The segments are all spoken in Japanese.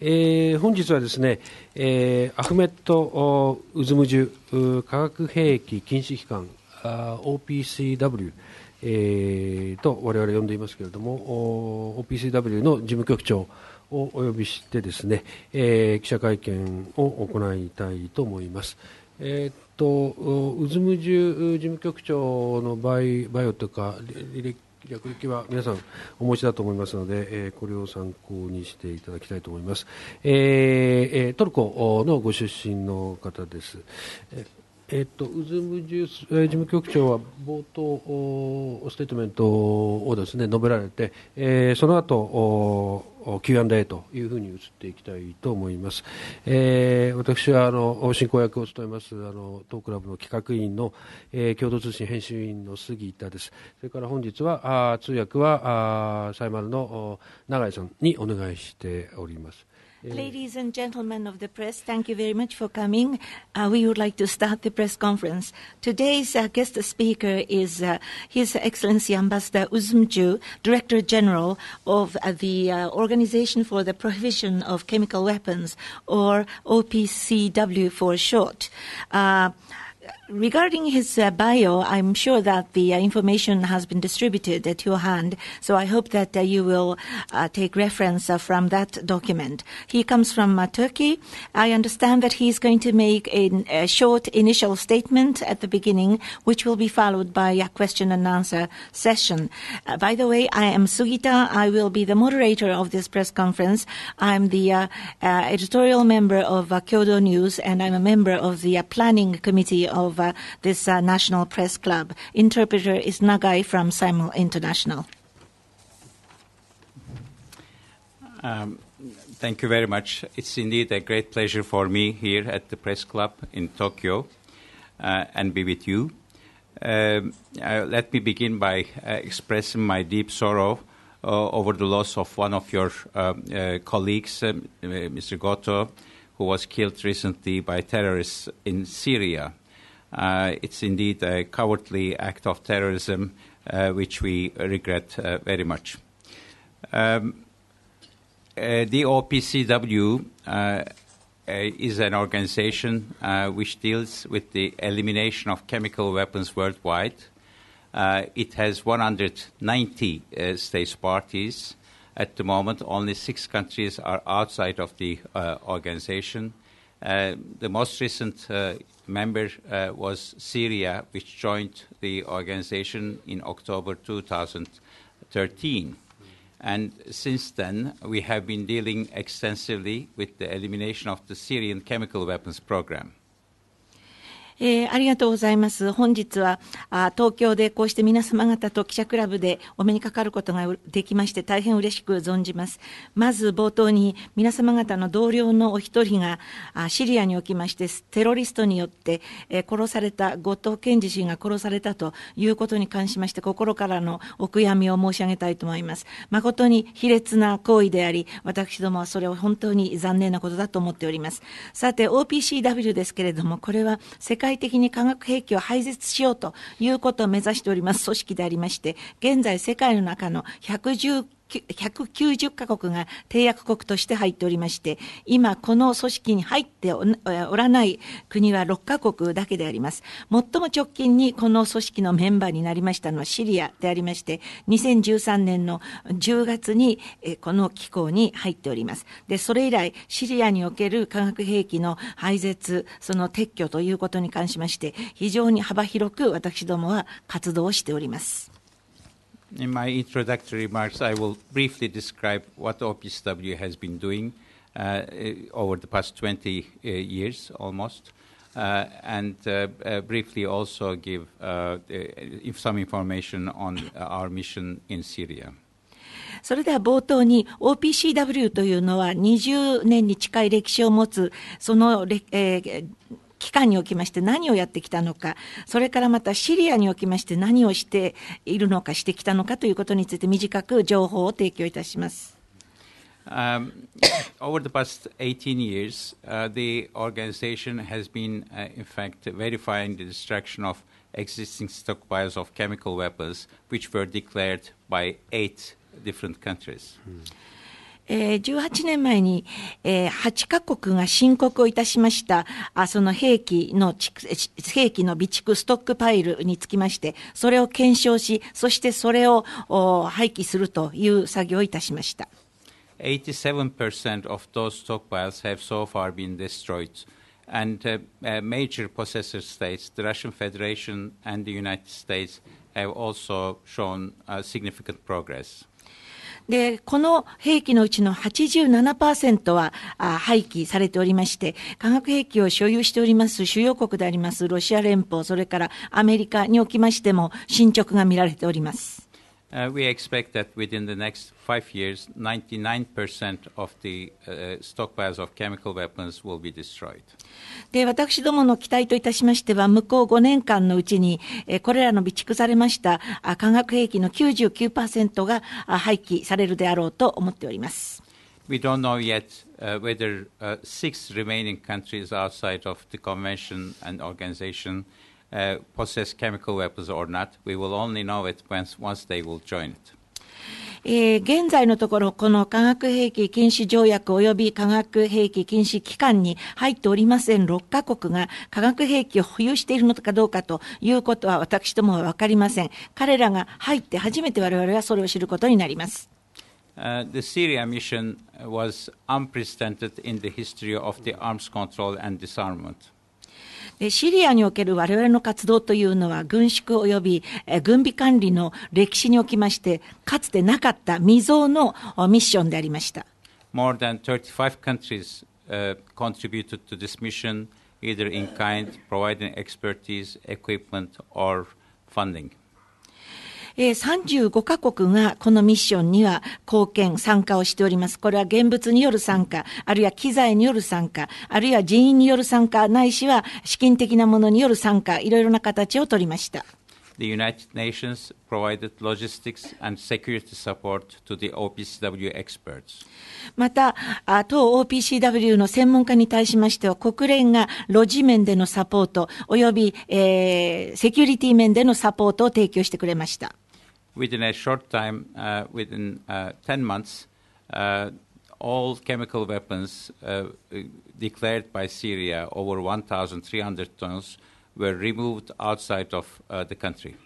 えー、本日はですね、えー、アフメット・ウズムジュ化学兵器禁止機関 OPCW、えー、と我々呼んでいますけれども OPCW の事務局長をお呼びしてですね、えー、記者会見を行いたいと思います。えー、っと、ウズムジュ事務局長の場合、バイオとか履歴略歴は皆さんお持ちだと思いますので、えー、これを参考にしていただきたいと思います。えー、トルコのご出身の方です。ええっと、ウズムジュース、えー事務局長は冒頭、ステートメントをですね述べられて、えー、その後 Q&A というふうに移っていきたいと思います。えー、私はあの進行役を務めますあの当クラブの企画委員の、えー、共同通信編集員の杉田です。それから本日はあ通訳はあサイマルの永井さんにお願いしております。Ladies and gentlemen of the press, thank you very much for coming. Uh, we would like to start the press conference. Today's uh, guest speaker is uh, His Excellency Ambassador Uzumju, Director General of uh, the uh, Organization for the Prohibition of Chemical Weapons, or OPCW for short. Regarding his uh, bio, I'm sure that the uh, information has been distributed at your hand, so I hope that uh, you will uh, take reference uh, from that document. He comes from uh, Turkey. I understand that he's going to make a, a, short initial statement at the beginning, which will be followed by a question and answer session. by the way, I am Sugita. I will be the moderator of this press conference. I'm the editorial member of Kyodo News, and I'm a member of the planning committee of uh, this uh, National Press Club. Interpreter is Nagai from Simul International. Um, thank you very much. It's indeed a great pleasure for me here at the Press Club in Tokyo uh, and be with you. Um, uh, let me begin by uh, expressing my deep sorrow uh, over the loss of one of your um, colleagues, um, Mr. Goto, who was killed recently by terrorists in Syria. Uh, it's indeed a cowardly act of terrorism uh, which we regret uh, very much. Um, the OPCW is an organization which deals with the elimination of chemical weapons worldwide. Uh, it has 190 uh, states parties. At the moment, only six countries are outside of the uh, organization. The most recent member uh, was Syria, which joined the organization in October 2013. And since then, we have been dealing extensively with the elimination of the Syrian chemical weapons program. えー、ありがとうございます。本日はあ東京でこうして皆様方と記者クラブでお目にかかることができまして大変嬉しく存じます。まず冒頭に皆様方の同僚のお一人があシリアにおきましてテロリストによって、えー、殺された後藤健二氏が殺されたということに関しまして心からのお悔やみを申し上げたいと思います。誠に卑劣な行為であり、私どもはそれを本当に残念なことだと思っております。さて OPCW ですけれどもこれは世界界的に化学兵器を廃絶しようということを目指しております組織でありまして、現在世界の中の119 190カ国が締約国として入っておりまして、今この組織に入っておらない国は6カ国だけであります。最も直近にこの組織のメンバーになりましたのはシリアでありまして、2013年の10月にこの機構に入っております。で、それ以来、シリアにおける化学兵器の廃絶、その撤去ということに関しまして、非常に幅広く私どもは活動をしております。In my introductory remarks, I will briefly describe what OPSW has been doing uh, over the past 20 uh, years almost, uh, and uh, uh, briefly also give uh, some information on our mission in Syria. それでは冒頭に OPCW というのは20年に近い歴史を持つその、えー、 期間におきまして何をやってきたのか、それからまたシリアにおきまして何をしているのか、してきたのかということについて短く情報を提供いたします。Um, over the past 18 years, uh, the organization has been, uh, in fact, verifying the destruction of existing stockpiles of chemical weapons, which were declared by eight different countries. Hmm. えー、18年前に、えー、8カ国が申告をいたしましたあその兵器の兵器の備蓄ストックパイルにつきましてそれを検証しそしてそれを廃棄するという作業をいたしました87% of those stockpiles have so far been destroyed and major possessor states the Russian Federation and the United States have also shown uh, significant progress で、この兵器のうちの87%はあ廃棄されておりまして、化学兵器を所有しております主要国でありますロシア連邦、それからアメリカにおきましても進捗が見られております。Uh, we expect that within the next five years, 99% of the uh, stockpiles of chemical weapons will be destroyed. で私どもの期待といたしましては、向こう5年間のうちに、えこれらの備蓄されました化学兵器の99%が廃棄されるであろうと思っております。We don't know yet uh, whether uh, six remaining countries outside of the convention and organization uh, possess chemical weapons or not. We will only know it once, once they will join it. えー、現在のところ、この化学兵器禁止条約及び化学兵器禁止機関に入っておりません6カ国が化学兵器を保有しているのかどうかということは私どもは分かりません。彼らが入って初めて我々はそれを知ることになります。Uh, the Syria mission was unprecedented in the history of the arms control and disarmament. シリアにおける我々の活動というのは軍縮及び軍備管理の歴史におきましてかつてなかった未曾有のミッションでありました。More than 35 countries、uh, contributed to this mission either in kind, providing expertise, equipment or funding. えー、35カ国がこのミッションには貢献、参加をしております。これは現物による参加、あるいは機材による参加、あるいは人員による参加、ないしは資金的なものによる参加、いろいろな形を取りました。The United Nations provided logistics and security support to the OPCW experts. また、当 OPCW の専門家に対しましては、国連がロジ面でのサポート、および、えー、セキュリティ面でのサポートを提供してくれました。Within a short time, uh, within uh, 10 months, uh, all chemical weapons uh, declared by Syria, over 1,300 tons, were removed outside of uh, the country.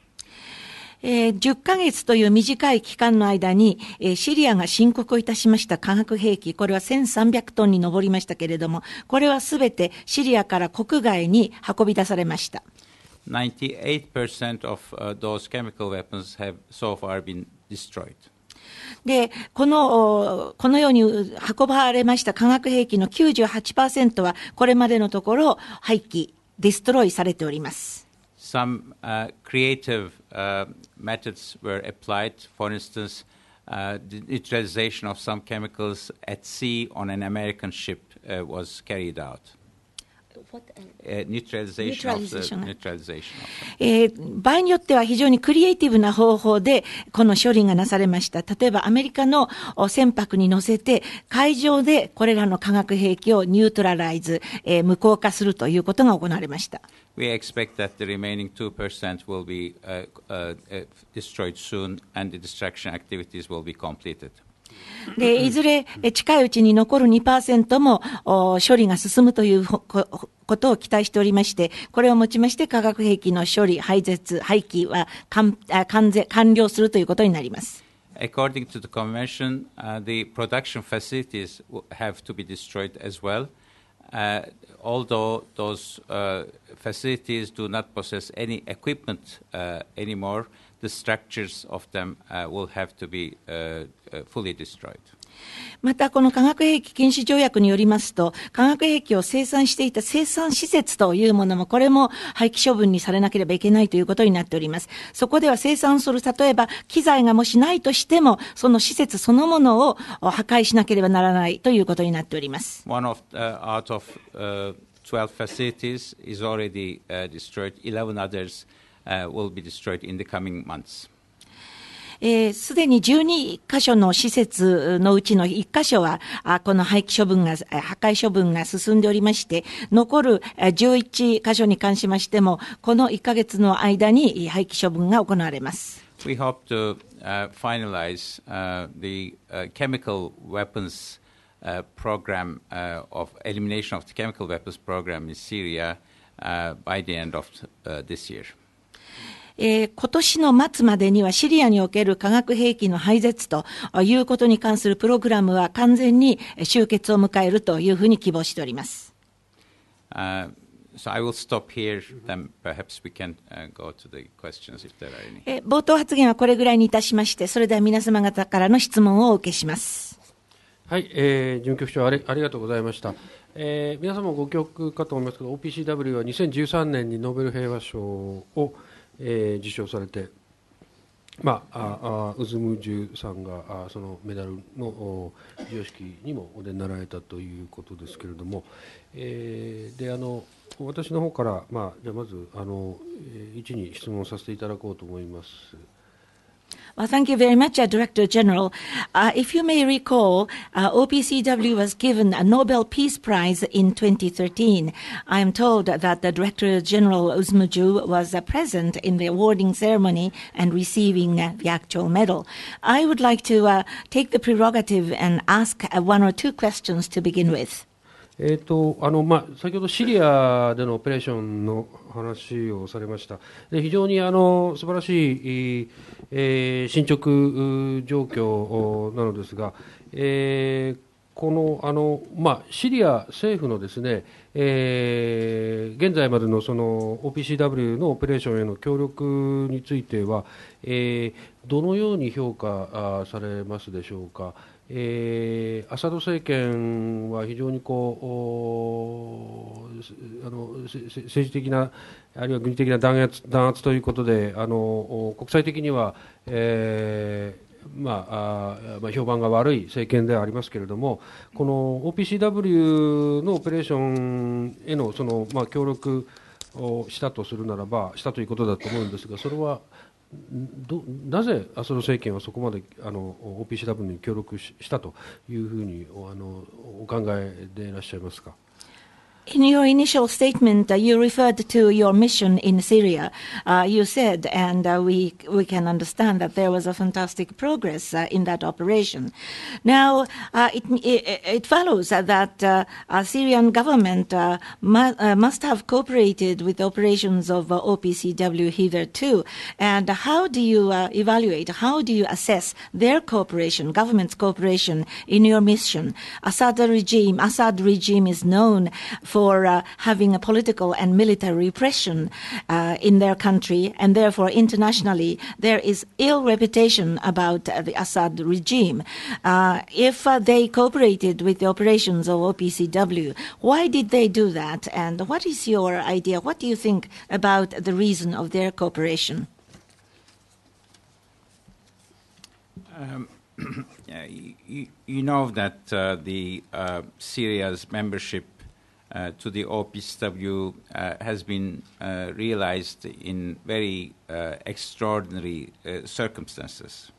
えー、10ヶ月という短い期間の間に、えー、シリアが申告をいたしました化学兵器、これは1300トンに上りましたけれども、これはすべてシリアから国外に運び出されました。98% of、uh, those chemical weapons have so far been destroyed. で、この、このように運ばれました化学兵器の98%は、これまでのところ廃棄、ディストロイされております。Some、uh, creative、uh, methods were applied, for instance, uh, the neutralization of some chemicals at sea on an American ship uh, was carried out. 場合によっては非常にクリエイティブな方法でこの処理がなされました。例えばアメリカの船舶に乗せて海上でこれらの化学兵器をニュートラライズ、えー、無効化するということが行われました。We expect that the remaining 2% will be、uh, uh, destroyed soon and the destruction activities will be completed. で、いずれ近いうちに残る2%も処理が進むということを期待しておりまして、これをもちまして化学兵器の処理、廃絶、廃棄は完全完了するということになります。According to the convention, uh, the production facilities have to be destroyed as well. Uh, although those uh, facilities do not possess any equipment uh, anymore, the structures of them uh, will have to be uh, uh, fully destroyed. またこの化学兵器禁止条約によりますと、化学兵器を生産していた生産施設というものも、これも廃棄処分にされなければいけないということになっております。そこでは生産する、例えば機材がもしないとしても、その施設そのものを破壊しなければならないということになっております。One of,、uh, out of、uh, 12 facilities is already、uh, destroyed, 11 others uh, will be destroyed in the coming months. えす、でに12箇所の施設のうちの1箇所は、あこの廃棄処分が、破壊処分が進んでおりまして、残る11箇所に関しましても、この1ヶ月の間に廃棄処分が行われます。We hope to uh, finalize uh, the uh, chemical weapons uh, program uh, of elimination of the chemical weapons program in Syria uh, by the end of uh, this year. えー今年の末までにはシリアにおける化学兵器の廃絶ということに関するプログラムは完全にえー終結を迎えるというふうに希望しております。Uh, so I will stop here. Then perhaps we can uh, go to the questions if there are any. えー冒頭発言はこれぐらいにいたしまして、それでは皆様方からの質問をお受けします。はい、えー、事務局長ありありがとうございました。えー皆様もご記憶かと思いますけど、OPCW は2013年にノーベル平和賞を、えー受賞されて、まあ、ああウズムジュさんがあそのメダルの授与式にもお出になられたということですけれども、えーであの私の方から、まあ、じゃまずあの、えー一に質問させていただこうと思います。Well, thank you very much, uh, Director General. Uh, if you may recall, uh, OPCW was given a Nobel Peace Prize in 2013. I am told that the Director General Uzmuju was uh, present in the awarding ceremony and receiving uh, the actual medal. I would like to uh, take the prerogative and ask one or two questions to begin with. えーとあのまあ、先ほどシリアでのオペレーションの話をされました、で非常にあの素晴らしい、えー進捗状況なのですが、えーこのあの、まあ、シリア政府のですね、えー現在までのその OPCW のオペレーションへの協力については、えーどのように評価されますでしょうか。えーアサド政権は非常にこうあの政治的なあるいは軍事的な弾圧弾圧ということであの国際的には、えーまあまあ、評判が悪い政権ではありますけれども、この OPCW のオペレーションへのその、まあ、協力をしたとするならば、したということだと思うんですが、それはどなぜ麻生政権はそこまであの OPCW に協力ししたというふうにあのお考えでいらっしゃいますか？In your initial statement, uh, you referred to your mission in Syria. Uh, you said, and uh, we we can understand that there was a fantastic progress uh, in that operation. Now, uh, it, follows that uh, Syrian government mu- must have cooperated with the operations of OPCW hitherto. And how do you evaluate? How do you assess their cooperation, government's cooperation in your mission? Assad regime, Assad regime is known for uh, having a political and military repression uh, in their country, and therefore internationally there is ill reputation about uh, the Assad regime. Uh, if uh, they cooperated with the operations of OPCW, why did they do that? And what is your idea? What do you think about the reason of their cooperation? Yeah, you, you know that uh, the uh, Syria's membership uh, to the OPCW uh, has been uh, realized in very uh, extraordinary uh, circumstances.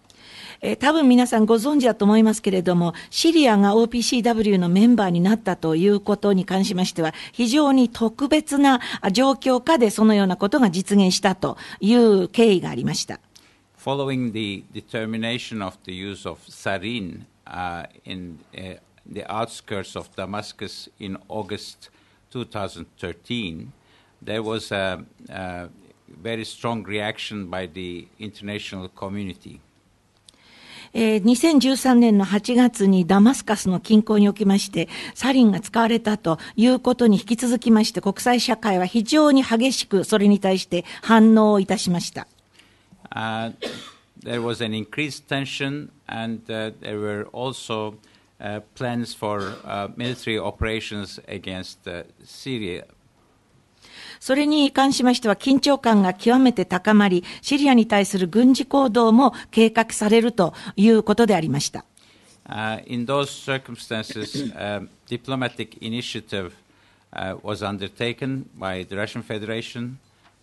えー多分皆さんご存知だと思いますけれども、シリアが OPCW のメンバーになったということに関しましては、非常に特別なあ状況下でそのようなことが実現したという経緯がありました。Following the determination of the use of sarin uh, in uh, the outskirts of Damascus in August 2013, there was a, a very strong reaction by the international community. えー2013年の8月にダマスカスの近郊におきまして、サリンが使われたということに引き続きまして、国際社会は非常に激しくそれに対して反応をいたしました。Uh, there was an increased tension, and uh, there were also uh, plans for uh, military operations against uh, Syria. それに関しましては緊張感が極めて高まり、シリアに対する軍事行動も計画されるということでありました。 Uh, in those circumstances, um, diplomatic initiative uh, was undertaken by the Russian Federation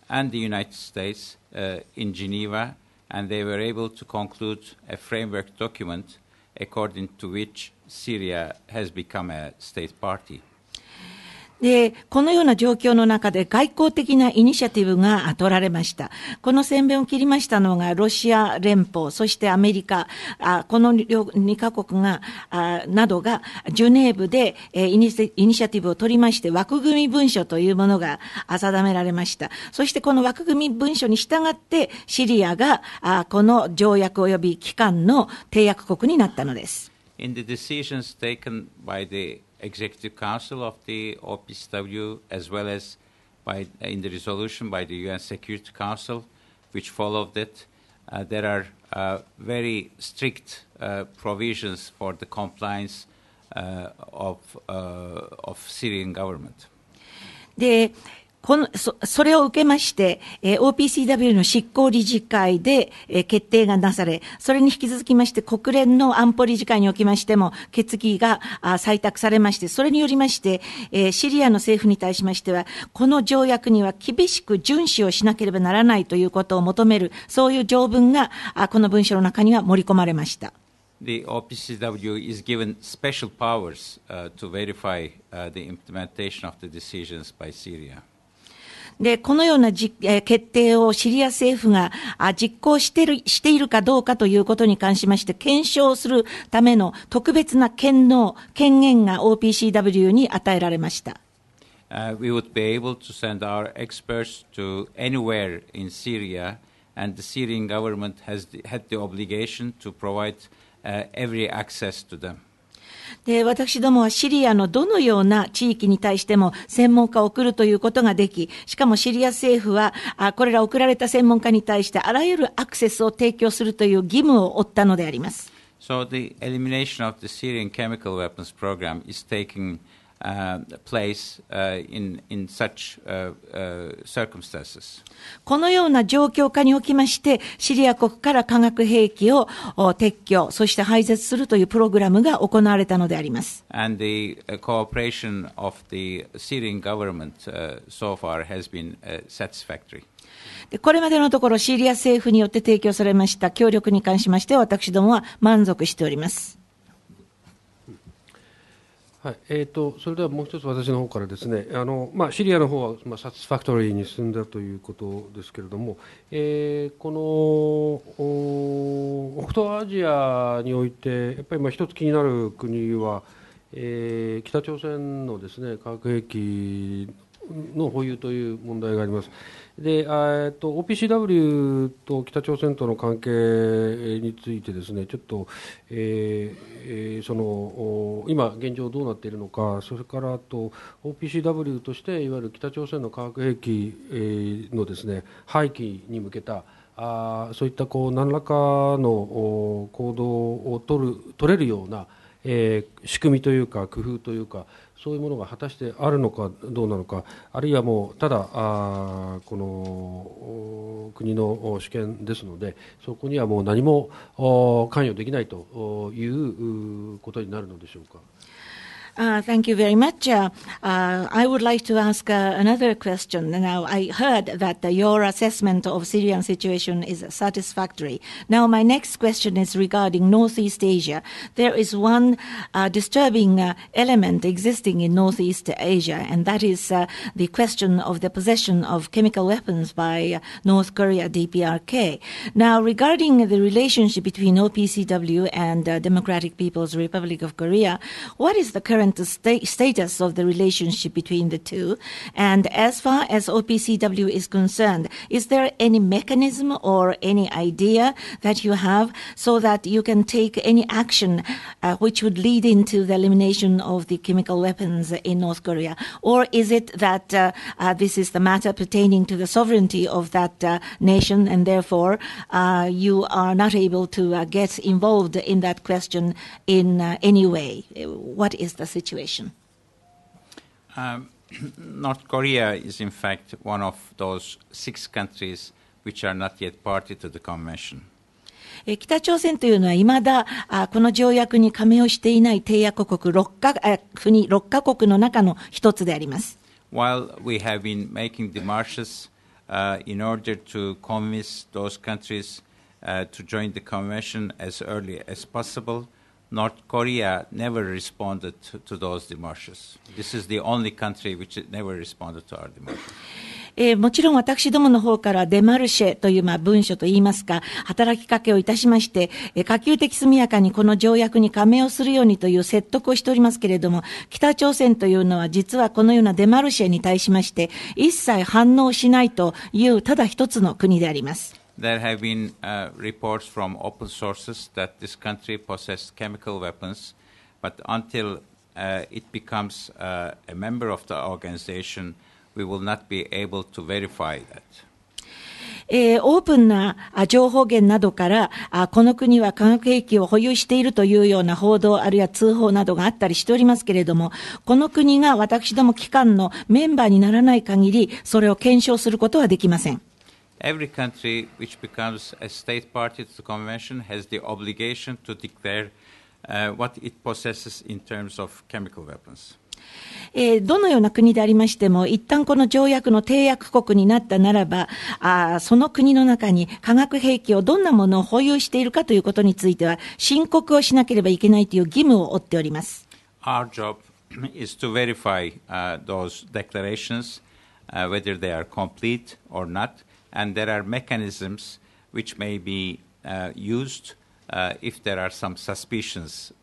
and the United States uh, in Geneva, and they were able to conclude a framework document according to which Syria has become a state party. で、このような状況の中で外交的なイニシアティブが取られました。この宣伝を切りましたのがロシア連邦、そしてアメリカ、あこの2カ国があ、などがジュネーブで、えイニシイニシアティブを取りまして枠組み文書というものが定められました。そしてこの枠組み文書に従ってシリアがあこの条約及び機関の締約国になったのです。In the decisions taken by the Executive Council of the OPCW, as well as by, in the resolution by the UN Security Council, which followed it. Uh, there are uh, very strict uh, provisions for the compliance uh, of, uh, of Syrian government. でこのそそれを受けまして、えー、OPCW の執行理事会で、えー、決定がなされ、それに引き続きまして、国連の安保理事会におきましても、決議があ採択されまして、それによりまして、えー、シリアの政府に対しましては、この条約には厳しく遵守をしなければならないということを求める、そういう条文が、あこの文書の中には盛り込まれました。The OPCW is given special powers、uh, to verify、uh, the implementation of the decisions by Syria. で、このようなじ、えー、決定をシリア政府があ実行してるしているかどうかということに関しまして、検証するための特別な権能、権限が OPCW に与えられました。Uh, we would be able to send our experts to anywhere in Syria, and the Syrian government has the, had the obligation to provide uh, every access to them. で、私どもはシリアのどのような地域に対しても専門家を送るということができ、しかもシリア政府は、あこれら送られた専門家に対してあらゆるアクセスを提供するという義務を負ったのであります。So the elimination of the Syrian chemical weapons program is taking place uh, in, in such uh, circumstances. このような状況下におきまして、シリア国から化学兵器を撤去、そして廃絶するというプログラムが行われたのであります。And the cooperation of the Syrian government so far has been satisfactory. これまでのところシリア政府によって提供されました協力に関しまして私どもは満足しております。はいえーと、それではもう一つ私の方からですねあの、まあ、シリアの方は、まあ、サティスファクトリーに進んだということですけれども、えー、この北東アジアにおいてやっぱりまあ一つ気になる国は、えー、北朝鮮のですね化学兵器の保有という問題があります。で、えっと OPCW と北朝鮮との関係についてですね、ちょっと、えー、その今現状どうなっているのか、それからあと OPCW としていわゆる北朝鮮の化学兵器のですね廃棄に向けたあそういったこう何らかの行動を取る取れるような、えー、仕組みというか工夫というかそういうものが果たしてあるのかどうなのか、あるいはもうただあこの国の主権ですので、そこにはもう何も関与できないということになるのでしょうか。Uh, thank you very much. Uh, uh, I would like to ask uh, another question. Now, I heard that your assessment of Syrian situation is satisfactory. Now, my next question is regarding Northeast Asia. There is one uh, disturbing uh, element existing in Northeast Asia, and that is the question of the possession of chemical weapons by North Korea, DPRK. Now, regarding the relationship between OPCW and Democratic People's Republic of Korea, what is the current current sta- status of the relationship between the two. And as far as OPCW is concerned, is there any mechanism or any idea that you have so that you can take any action uh, which would lead into the elimination of the chemical weapons in North Korea? Or is it that uh, uh, this is the matter pertaining to the sovereignty of that uh, nation and therefore uh, you are not able to uh, get involved in that question in any way? What is the situation? Um, North Korea is, in fact, one of those six countries which are not yet party to the convention. 北朝鮮というのはいまだあこの条約に加盟をしていない締約国6か国6カ国の中の一つであります。While we have been making demarches uh, in order to convince those countries uh, to join the convention as early as possible, North Korea never responded to, to those demarches. This is the only country which never responded to our demarches. えーもちろん私どもの方からデマルシェというまあ文書といいますか、働きかけをいたしまして、えー可及的速やかにこの条約に加盟をするようにという説得をしておりますけれども、北朝鮮というのは実はこのようなデマルシェに対しまして、一切反応しないというただ一つの国であります。There have been uh, reports from open sources that this country possessed chemical weapons, but until uh, it becomes uh, a member of the organization, we will not be able to verify that. えーオープンなあ情報源などからあ、この国は化学兵器を保有しているというような報道、あるいは通報などがあったりしておりますけれども、この国が私ども機関のメンバーにならない限り、それを検証することはできません。Every country which becomes a state party to the convention has the obligation to declare uh, what it possesses in terms of chemical weapons. えーどのような国でありましても、一旦この条約の締約国になったならば、あーその国の中に化学兵器をどんなものを保有しているかということについては、申告をしなければいけないという義務を負っております。Our job is to verify uh, those declarations, uh, whether they are complete or not, and there are mechanisms which may be uh, used uh, if there are some suspicions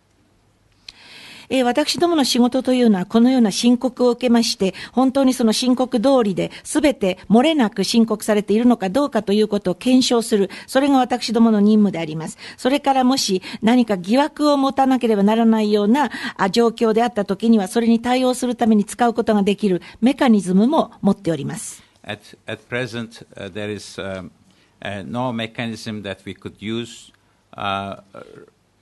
え私どもの仕事というのは、このような申告を受けまして、本当にその申告通りで、すべて漏れなく申告されているのかどうかということを検証する。それが私どもの任務であります。それからもし何か疑惑を持たなければならないような状況であったときには、それに対応するために使うことができるメカニズムも持っております。At, at present, uh, there is um, uh, no mechanism that we could use uh,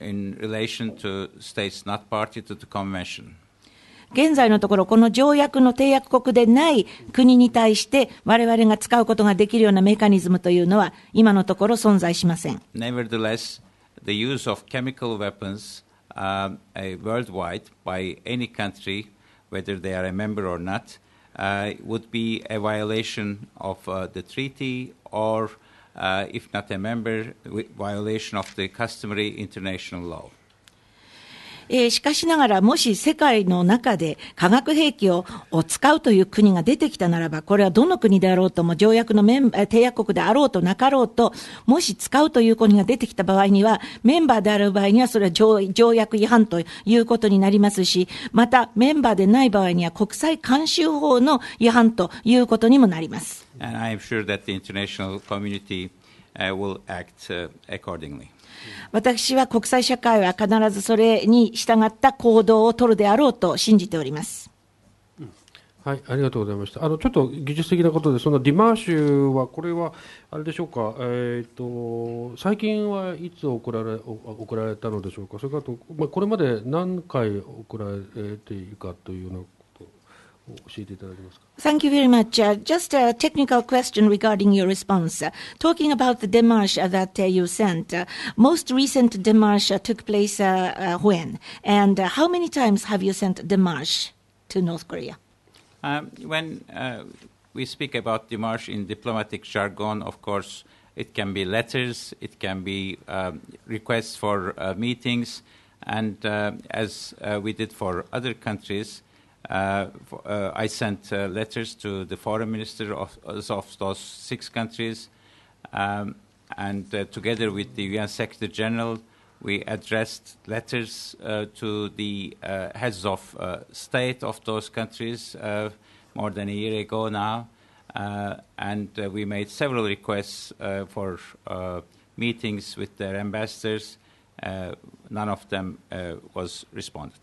in relation to states not party to the convention. 現在のところ、この条約の締約国でない国に対して、我々が使うことができるようなメカニズムというのは、今のところ存在しません。 Nevertheless, the use of chemical weapons um, uh, worldwide by any country, whether they are a member or not, uh, would be a violation of uh, the treaty or, uh, if not a member, violation of the customary international law. えーしかしながら、もし世界の中で化学兵器を使うという国が出てきたならば、これはどの国であろうとも、条約のメン締約国であろうとなかろうと、もし使うという国が出てきた場合には、メンバーである場合には、それは条条約違反ということになりますし、またメンバーでない場合には、国際慣習法の違反ということにもなります。And I am sure that the international community will act accordingly. 私は国際社会は必ずそれに従った行動を取るであろうと信じております。はい、ありがとうございました。あのちょっと技術的なことで、そのディマーシュは、これはあれでしょうか、えー、と最近はいつ送られ送られたのでしょうか、それからと、まあ、これまで何回送られているかというような Thank you very much. Uh, just a technical question regarding your response. Uh, talking about the démarche that uh, you sent, uh, most recent démarche uh, took place uh, uh, when? And uh, how many times have you sent démarche to North Korea? Um, when uh, we speak about démarche in diplomatic jargon, of course, it can be letters, it can be um, requests for uh, meetings, and uh, as uh, we did for other countries, uh, uh, I sent uh, letters to the foreign minister of, of those six countries, um, and uh, together with the UN Secretary General, we addressed letters uh, to the heads of state of those countries more than a year ago now, and we made several requests for meetings with their ambassadors. None of them was responded.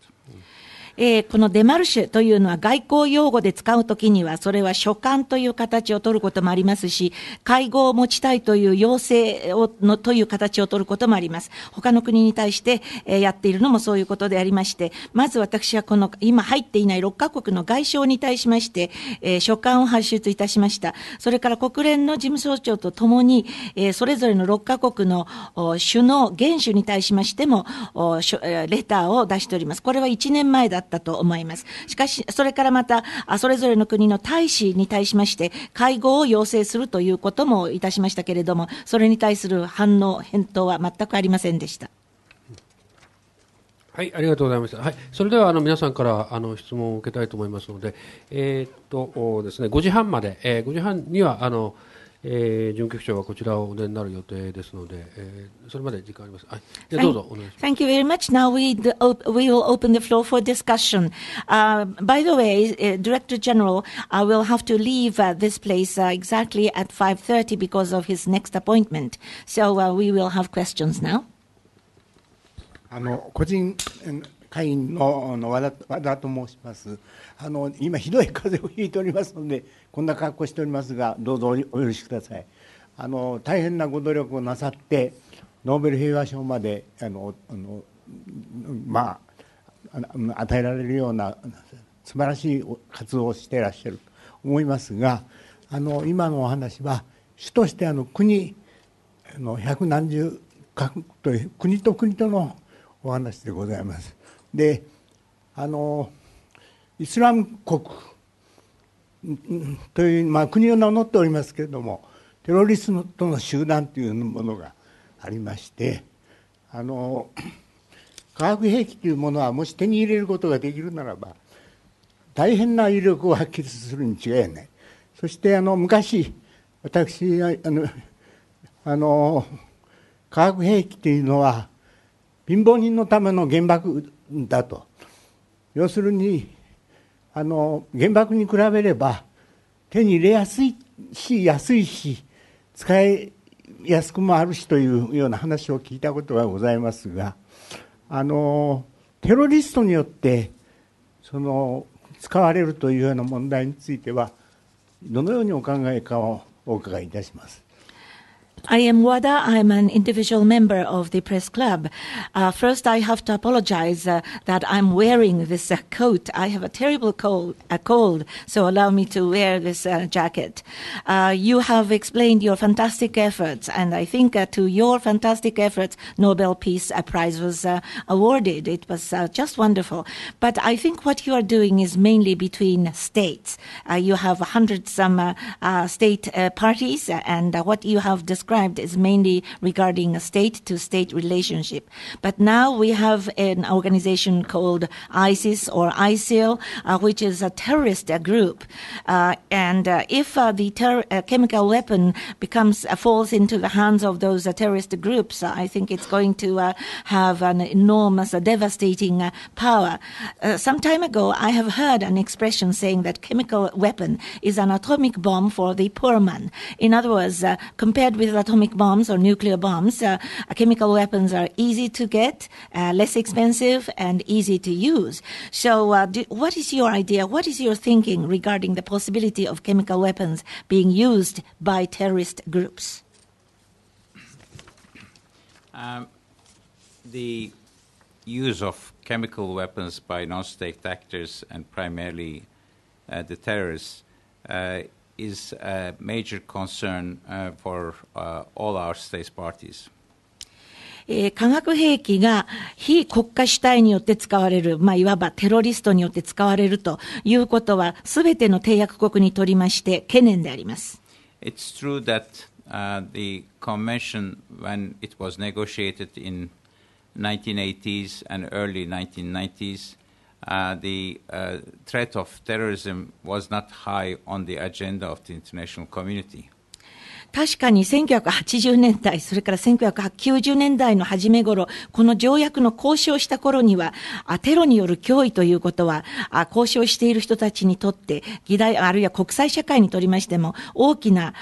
えーこのデマルシェというのは外交用語で使うときには、それは書簡という形を取ることもありますし、会合を持ちたいという要請をのという形を取ることもあります。他の国に対して、えーやっているのもそういうことでありまして、まず私はこの今入っていない6カ国の外相に対しまして、えー書簡を発出いたしました。それから国連の事務総長とともに、えーそれぞれの6カ国の首脳、元首に対しましても、えレターを出しております。これは1年前だったと思います。しかし、それからまた、それぞれの国の大使に対しまして、会合を要請するということもいたしましたけれども、それに対する反応、返答は全くありませんでした。はい、ありがとうございました。はい、それではあの皆さんからあの質問を受けたいと思いますので、えー、っとですね、5時半まで、えー、5時半にはあの、えー、準局長はこちらをお出になる予定ですので、えー、それまで時間あります。はい、じゃどうぞお願いします。Thank you very much. Now we the, we will open the floor for discussion. Uh, by the way, uh, Director General uh, will have to leave uh, this place uh, exactly at 5:30 because of his next appointment. So uh, we will have questions now. あの個人会員のの和田和田と申しますあの今ひどい風邪をひいておりますのでこんな格好しておりますがどうぞお許しくださいあの大変なご努力をなさってノーベル平和賞まであのあのまあ与えられるような素晴らしい活動をしていらっしゃると思いますがあの今のお話は主としてあの国あの百何十か国と国と国とのお話でございます。であのイスラム国という、まあ、国を名乗っておりますけれどもテロリストの集団というものがありましてあの化学兵器というものはもし手に入れることができるならば大変な威力を発揮するに違いない。そしてあの昔私あのあの化学兵器というのは貧乏人のための原爆だと要するにあの原爆に比べれば手に入れやすいし安いし使いやすくもあるしというような話を聞いたことがございますがあのテロリストによってその使われるというような問題についてはどのようにお考えかをお伺いいたします。I am Wada. I'm an individual member of the press club. Uh, first, I have to apologize uh, that I'm wearing this uh, coat. I have a terrible cold, a cold, so allow me to wear this uh, jacket. Uh, you have explained your fantastic efforts, and I think uh, to your fantastic efforts, Nobel Peace Prize was awarded. It was just wonderful. But I think what you are doing is mainly between states. you have a hundred some state parties, and what you have described described is mainly regarding a state to state relationship. But now we have an organization called ISIS or ISIL, uh, which is a terrorist uh, group. Uh, and uh, if uh, the ter- uh, chemical weapon becomes falls into the hands of those terrorist groups, I think it's going to have an enormous, devastating power. some time ago, I have heard an expression saying that chemical weapon is an atomic bomb for the poor man. In other words, compared with atomic bombs or nuclear bombs, uh, chemical weapons are easy to get, uh, less expensive, and easy to use. So, uh, do, what is your idea? What is your thinking regarding the possibility of chemical weapons being used by terrorist groups? Um, the use of chemical weapons by non-state actors and primarily uh, the terrorists uh, is a major concern uh, for uh, all our state parties. えー、化学兵器が非国家主体によって使われる、まあ、いわばテロリストによって使われるということは、すべての締約国にとりまして懸念であります。It's true that、uh, the convention, when it was negotiated in 1980s and early 1990s, uh, the uh, threat of terrorism was not high on the agenda of the international community. 確かに1980年代、それから1990年代の初め頃、この条約の交渉した頃には、テロによる脅威ということは、交渉している人たちにとって、議題、あるいは国際社会にとりましても、大きな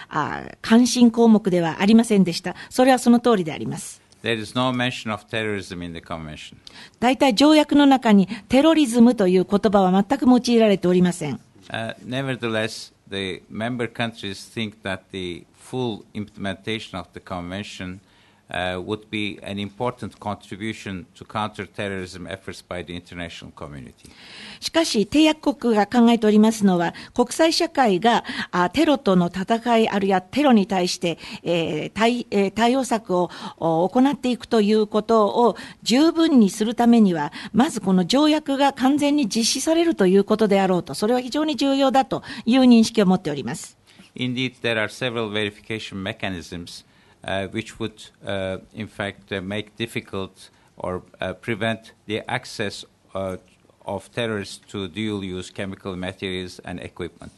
関心項目ではありませんでした。それはその通りであります。There is no mention of terrorism in the convention. 大体条約の中にテロリズムという言葉は全く用いられておりません。Uh, nevertheless, the member countries think that the full implementation of the convention uh, would be an important contribution to counter-terrorism efforts by the international community. しかし、締約国が考えておりますのは、国際社会があテロとの戦い、あるいはテロに対して、えー対えー、対応策を行っていくということを十分にするためには、まずこの条約が完全に実施されるということであろうと、それは非常に重要だという認識を持っております。Indeed, there are several verification mechanisms uh, which would, uh, in fact, uh, make difficult or uh, prevent the access uh, of terrorists to dual use chemical materials and equipment.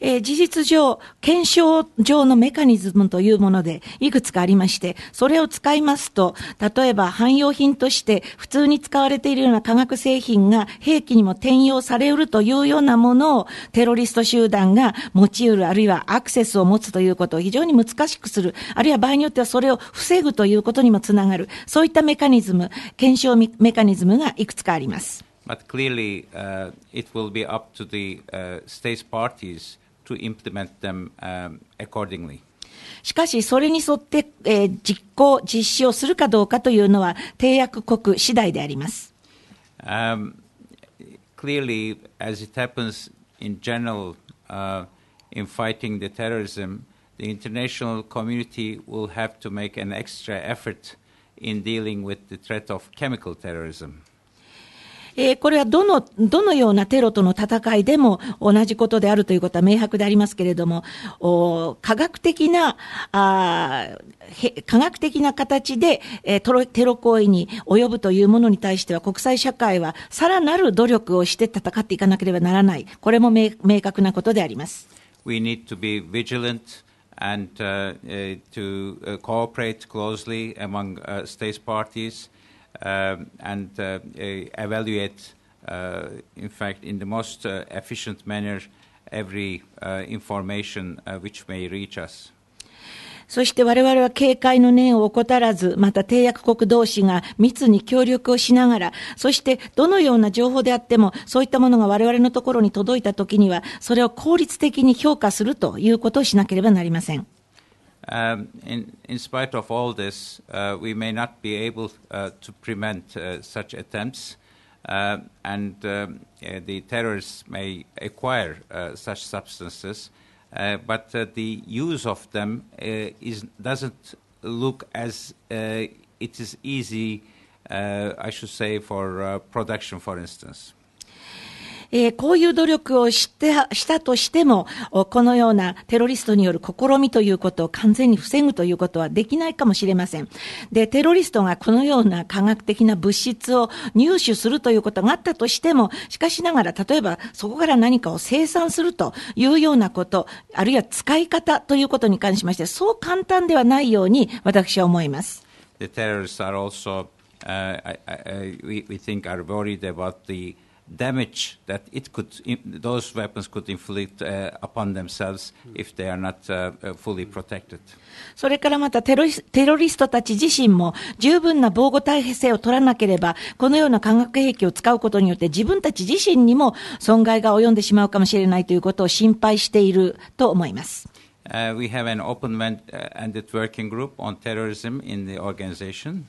えー事実上、検証上のメカニズムというものでいくつかありまして、それを使いますと、例えば汎用品として普通に使われているような化学製品が兵器にも転用されうるというようなものをテロリスト集団が持ち得る、あるいはアクセスを持つということを非常に難しくする、あるいは場合によってはそれを防ぐということにもつながる、そういったメカニズム、検証メカニズムがいくつかあります。But clearly, uh, it will be up to the uh, state parties to implement them um, accordingly. しかし、それに沿って、えー実行、実施をするかどうかというのは、締約国次第であります。 Um, clearly, as it happens in general uh, in fighting the terrorism, the international community will have to make an extra effort in dealing with the threat of chemical terrorism. えーこれはどの、どのようなテロとの戦いでも同じことであるということは明白でありますけれども、お科学的な、あへ科学的な形で、えートロテロ行為に及ぶというものに対しては国際社会はさらなる努力をして戦っていかなければならない。これも明明確なことであります。We need to be vigilant and uh, uh, to uh, cooperate closely among uh, states parties and uh, uh, evaluate, uh, in fact, in the most uh, efficient manner, every uh, information uh, which may reach us. そして我々は警戒の念を怠らず、また締約国同士が密に協力をしながら、そしてどのような情報であっても、そういったものが我々のところに届いたときには、それを効率的に評価するということをしなければなりません。Um, in, in spite of all this, uh, we may not be able uh, to prevent uh, such attempts, uh, and um, uh, the terrorists may acquire uh, such substances, but the use of them is, doesn't look as it is easy, I should say, for production, for instance. えーこういう努力をしてしたとしても、このようなテロリストによる試みということを完全に防ぐということはできないかもしれません。で、テロリストがこのような科学的な物質を入手するということがあったとしても、しかしながら、例えばそこから何かを生産するというようなこと、あるいは使い方ということに関しまして、そう簡単ではないように私は思います。the terrorists are also, uh, I, I- we, we think, are worried about the damage that it could, those weapons could inflict uh, upon themselves if they are not uh, uh, fully protected. それからまたテロリステロリストたち自身も十分な防護体制を取らなければ、このような化学兵器を使うことによって自分たち自身にも損害が及んでしまうかもしれないということを心配していると思います。Uh, we have an open-ended working group on terrorism in the organization.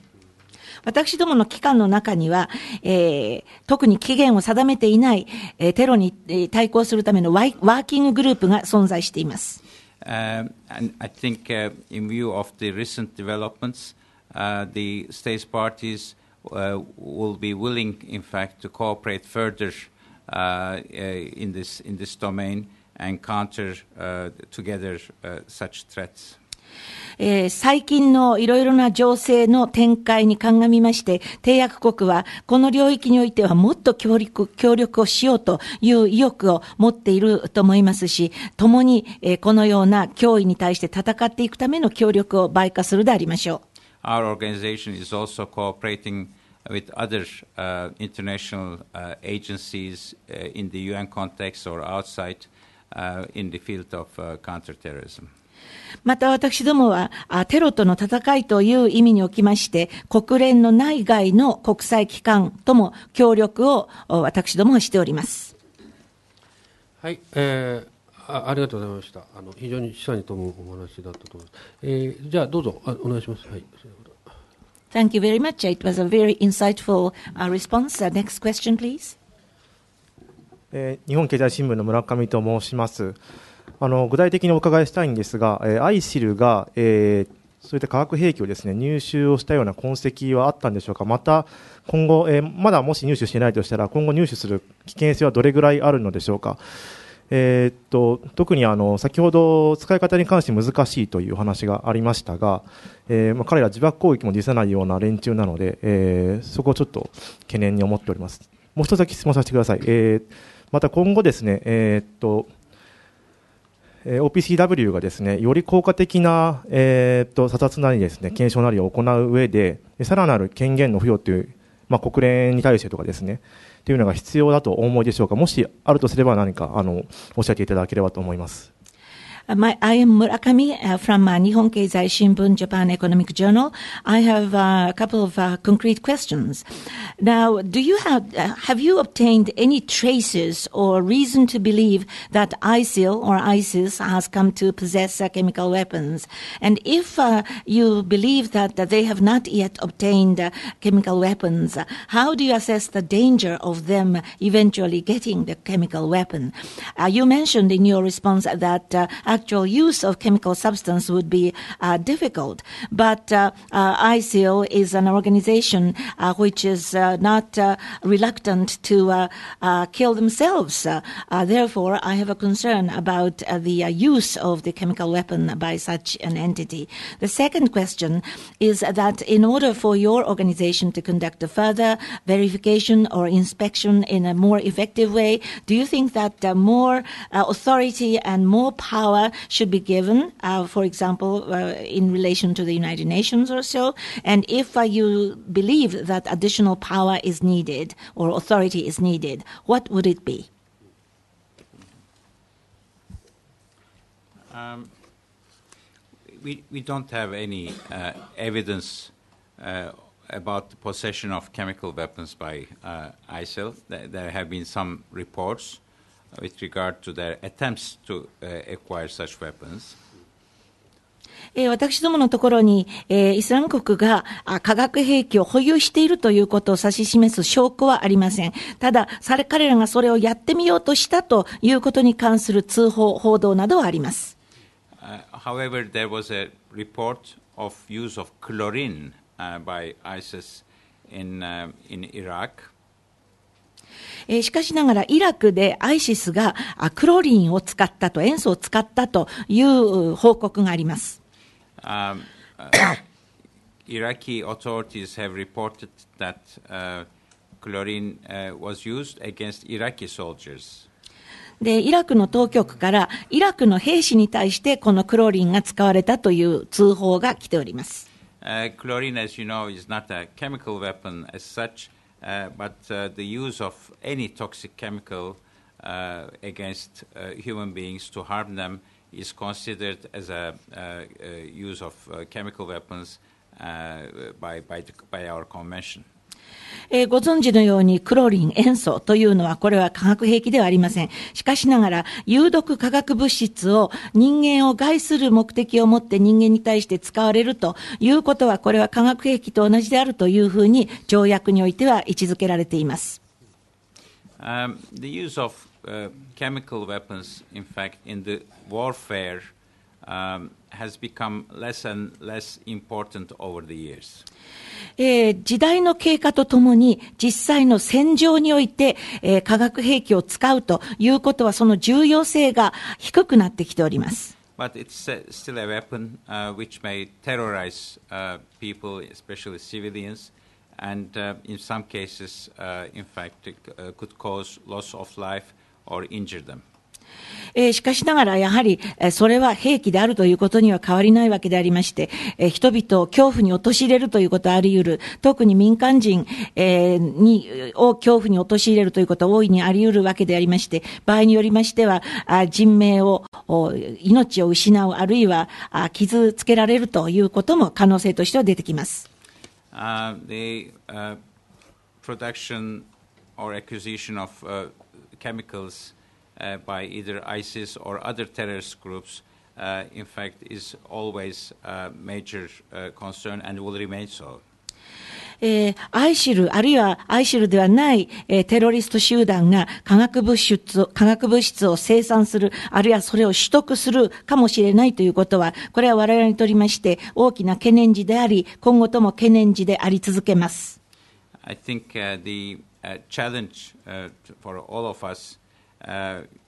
私どもの機関の中には、えー特に期限を定めていない、えーテロに、えー対抗するためのワイワーキンググループが存在しています。Um, and I think, uh, in view of the recent developments, uh, the states parties uh, will be willing, in fact, to cooperate further uh, uh, in this in this domain and counter uh, together uh, such threats. えー最近のいろいろな情勢の展開に鑑みまして、締約国はこの領域においてはもっと協力協力をしようという意欲を持っていると思いますし、共に、えーこのような脅威に対して戦っていくための協力を倍化するでありましょう。Our organization is also cooperating with other uh, international uh, agencies uh, in the UN context or outside uh, in the field of uh, counterterrorism. また私どもは、あテロとの戦いという意味におきまして、国連の内外の国際機関とも協力をお私どもはしております。はい、えーあありがとうございました。あの非常に示唆に富むお話だったと思います。えーじゃあどうぞあお願いします。はい。Thank you very much. It was a very insightful uh, response. Uh, next question, please. えー日本経済新聞の村上と申しますあの具体的にお伺いしたいんですが、えー、アイシルが、えーそういった化学兵器をですね入手をしたような痕跡はあったんでしょうか、また今後、えーまだもし入手していないとしたら、今後入手する危険性はどれぐらいあるのでしょうか、えーっと特にあの先ほど使い方に関して難しいというお話がありましたが、えーまあ、彼ら自爆攻撃も辞さないような連中なので、えそこをちょっと懸念に思っております。もう一つだけ質問させてください。えまた今後ですね、えっとえー OPCW がですねより効果的な、えーっと査察なりですね検証なりを行う上でさらなる権限の付与という、まあ、国連に対してとかですねというのが必要だとお思いでしょうかもしあるとすれば何かあのおっしゃっていただければと思います。Uh, My, I am Murakami uh, from uh, Nihon Keizai Shimbun, Japan Economic Journal. I have uh, a couple of uh, concrete questions. Now, do you have have you obtained any traces or reason to believe that ISIL or ISIS has come to possess chemical weapons? And if you believe that, that they have not yet obtained chemical weapons, how do you assess the danger of them eventually getting the chemical weapon? You mentioned in your response that actual use of chemical substance would be uh, difficult, but uh, uh, ISIL is an organization uh, which is uh, not uh, reluctant to kill themselves. Therefore, I have a concern about the use of the chemical weapon by such an entity. The second question is that in order for your organization to conduct a further verification or inspection in a more effective way, do you think that more authority and more power should be given, uh, for example, uh, in relation to the United Nations or so? And if uh, you believe that additional power is needed or authority is needed, what would it be? Um, we, we don't have any uh, evidence uh, about the possession of chemical weapons by uh, ISIL. There, there have been some reports with regard to their attempts to uh, acquire such weapons. えー私どものところに、えーイスラム国があ化学兵器を保有しているということを指し示す証拠はありません。ただ、彼らがそれをやってみようとしたということに関する通報、報道などはあります。Uh, however, there was a report of use of chlorine uh, by ISIS in, um in Iraq. え、しかしながら、イラクでアイシスがアクロリンを使ったと、塩素を使ったという報告があります。でイラクの当局からイラクの兵士に対してこのクロリンが使われたという通報が来ております。But uh, the use of any toxic chemical uh, against uh, human beings to harm them is considered as a uh, uh, use of uh, chemical weapons uh, by, by, the, by our convention. えーご存知のようにクロリン、塩素というのはこれは化学兵器ではありません。しかしながら有毒化学物質を人間を害する目的を持って人間に対して使われるということはこれは化学兵器と同じであるというふうに条約においては位置づけられています。Um, the use of uh, chemical weapons, in fact, in the warfare um, has become less and less important over the years. えー時代の経過とともに実際の戦場において、えー化学兵器を使うということはその重要性が低くなってきております。But it's uh, still a weapon uh, which may terrorize uh, people, especially civilians, and uh, in some cases, uh, in fact, it, uh, could cause loss of life or injure them. えーしかしながら、やはり、えーそれは兵器であるということには変わりないわけでありまして、えー人々を恐怖に陥れるということはあり得る。特に民間人、えに、を恐怖に陥れるということは大いにあり得るわけでありまして、場合によりましては、あ人命を、命を失う、あるいは、あ傷つけられるということも可能性としては出てきます。Uh, the uh, production or acquisition of uh, chemicals uh, by either ISIS or other terrorist groups, uh, in fact, is always a major uh, concern and will remain so. えー、アイシル、あるいはアイシルではない、えーテロリスト集団が化学物質を、化学物質を生産する、あるいはそれを取得するかもしれないということは、これは我々にとりまして大きな懸念事であり、今後とも懸念事であり続けます。I think uh, the uh, challenge uh, for all of us, uh,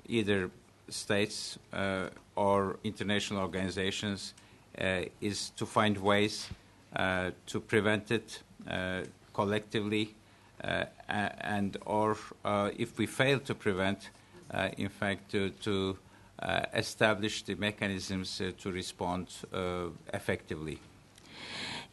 either states uh, or international organizations uh, is to find ways uh, to prevent it uh, collectively, uh, and or uh, if we fail to prevent, uh, in fact, to, to uh, establish the mechanisms uh, to respond uh, effectively.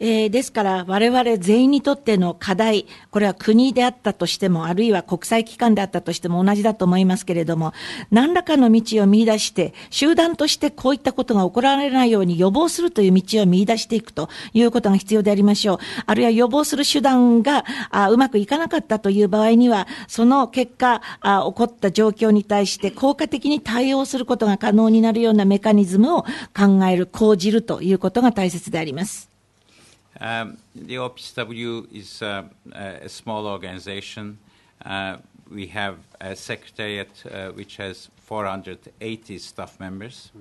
えーですから、我々全員にとっての課題、これは国であったとしても、あるいは国際機関であったとしても同じだと思いますけれども、何らかの道を見出して、集団としてこういったことが起こられないように予防するという道を見出していくということが必要でありましょう。あるいは予防する手段があうまくいかなかったという場合には、その結果あ、起こった状況に対して効果的に対応することが可能になるようなメカニズムを考える、講じるということが大切であります。Um, the OPSW is uh, a small organization. Uh, we have a secretariat uh, which has 480 staff members.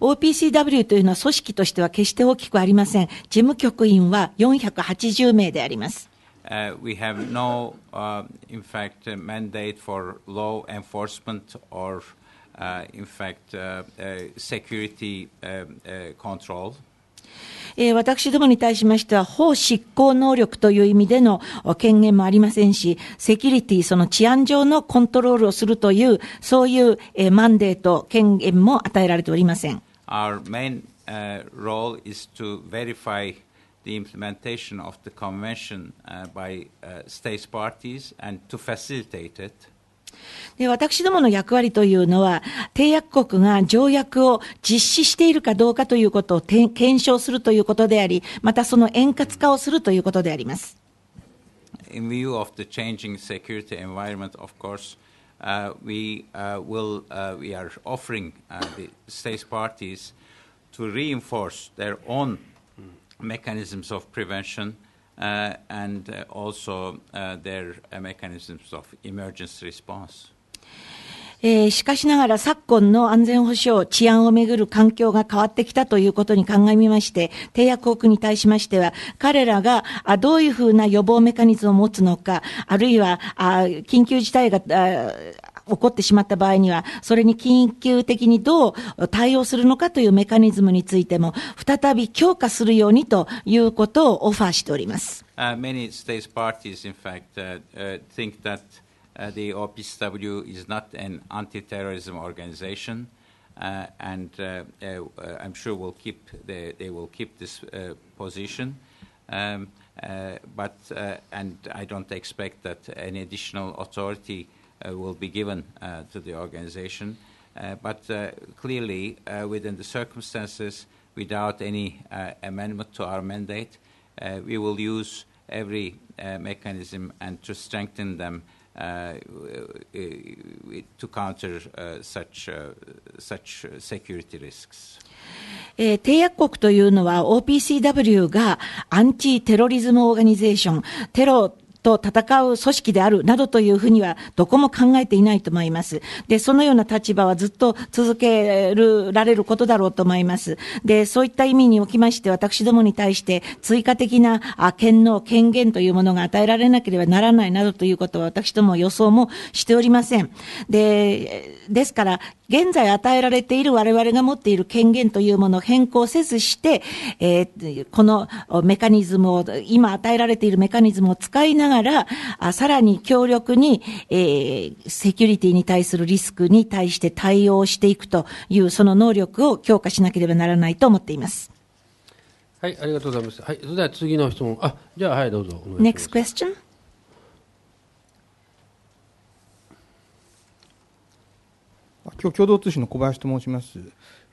OPCW というのは組織としては決して大きくありません。事務局員は480名であります。 Uh, we have no, uh, in fact, uh, mandate for law enforcement or, uh, in fact, uh, uh, security um, uh, control. えー私どもに対しましては、法執行能力という意味でのお権限もありませんし、セキュリティ、その治安上のコントロールをするという、そういう、えーマンデート、権限も与えられておりません。Our main uh, role is to verify the implementation of the convention uh, by uh, states parties and to facilitate it. で私どもの役割というのは、締約国が条約を実施しているかどうかということをて検証するということであり、またその円滑化をするということであります。In view of the changing security environment, of course, uh, we uh, will uh, we are offering uh, the states parties to reinforce their own mechanisms of prevention and uh, also uh, their uh, mechanisms of emergency response. えーしかしながら昨今の安全保障、治安をめぐる環境が変わってきたということに鑑みまして、締約国に対しましては、彼らがあどういうふうな予防メカニズムを持つのか、あるいはあ緊急事態があ起こってしまった場合には、それに緊急的にどう対応するのかというメカニズムについても、再び強化するようにということをオファーしております。Uh, many states parties, in fact, uh, uh, think that uh, the OPSW is not an anti-terrorism organization, uh, and uh, uh, I'm sure will keep the, they will keep this uh, position. Um, uh, but uh, and I don't expect that any additional authority will be given uh, to the organization. Uh, but uh, clearly, uh, within the circumstances, without any uh, amendment to our mandate, uh, we will use every uh, mechanism and to strengthen them uh, w- w- to counter uh, such, uh, such uh, security risks. えー締約国というのは OPCW がアンチテロリズムオーガニゼーション、テロ と戦う組織であるなどというふうにはどこも考えていないと思います。で、そのような立場はずっと続けるられることだろうと思います。で、そういった意味におきまして私どもに対して追加的なあ権能、権限というものが与えられなければならないなどということは私ども予想もしておりません。で、ですから、現在与えられている我々が持っている権限というものを変更せずして、えーこのメカニズムを、今与えられているメカニズムを使いながら、あさらに強力に、えーセキュリティに対するリスクに対して対応していくという、その能力を強化しなければならないと思っています。はい、ありがとうございます。はい、それでは次の質問。あ、じゃあ、はい、どうぞ。Next question? 今日共同通信の小林と申します。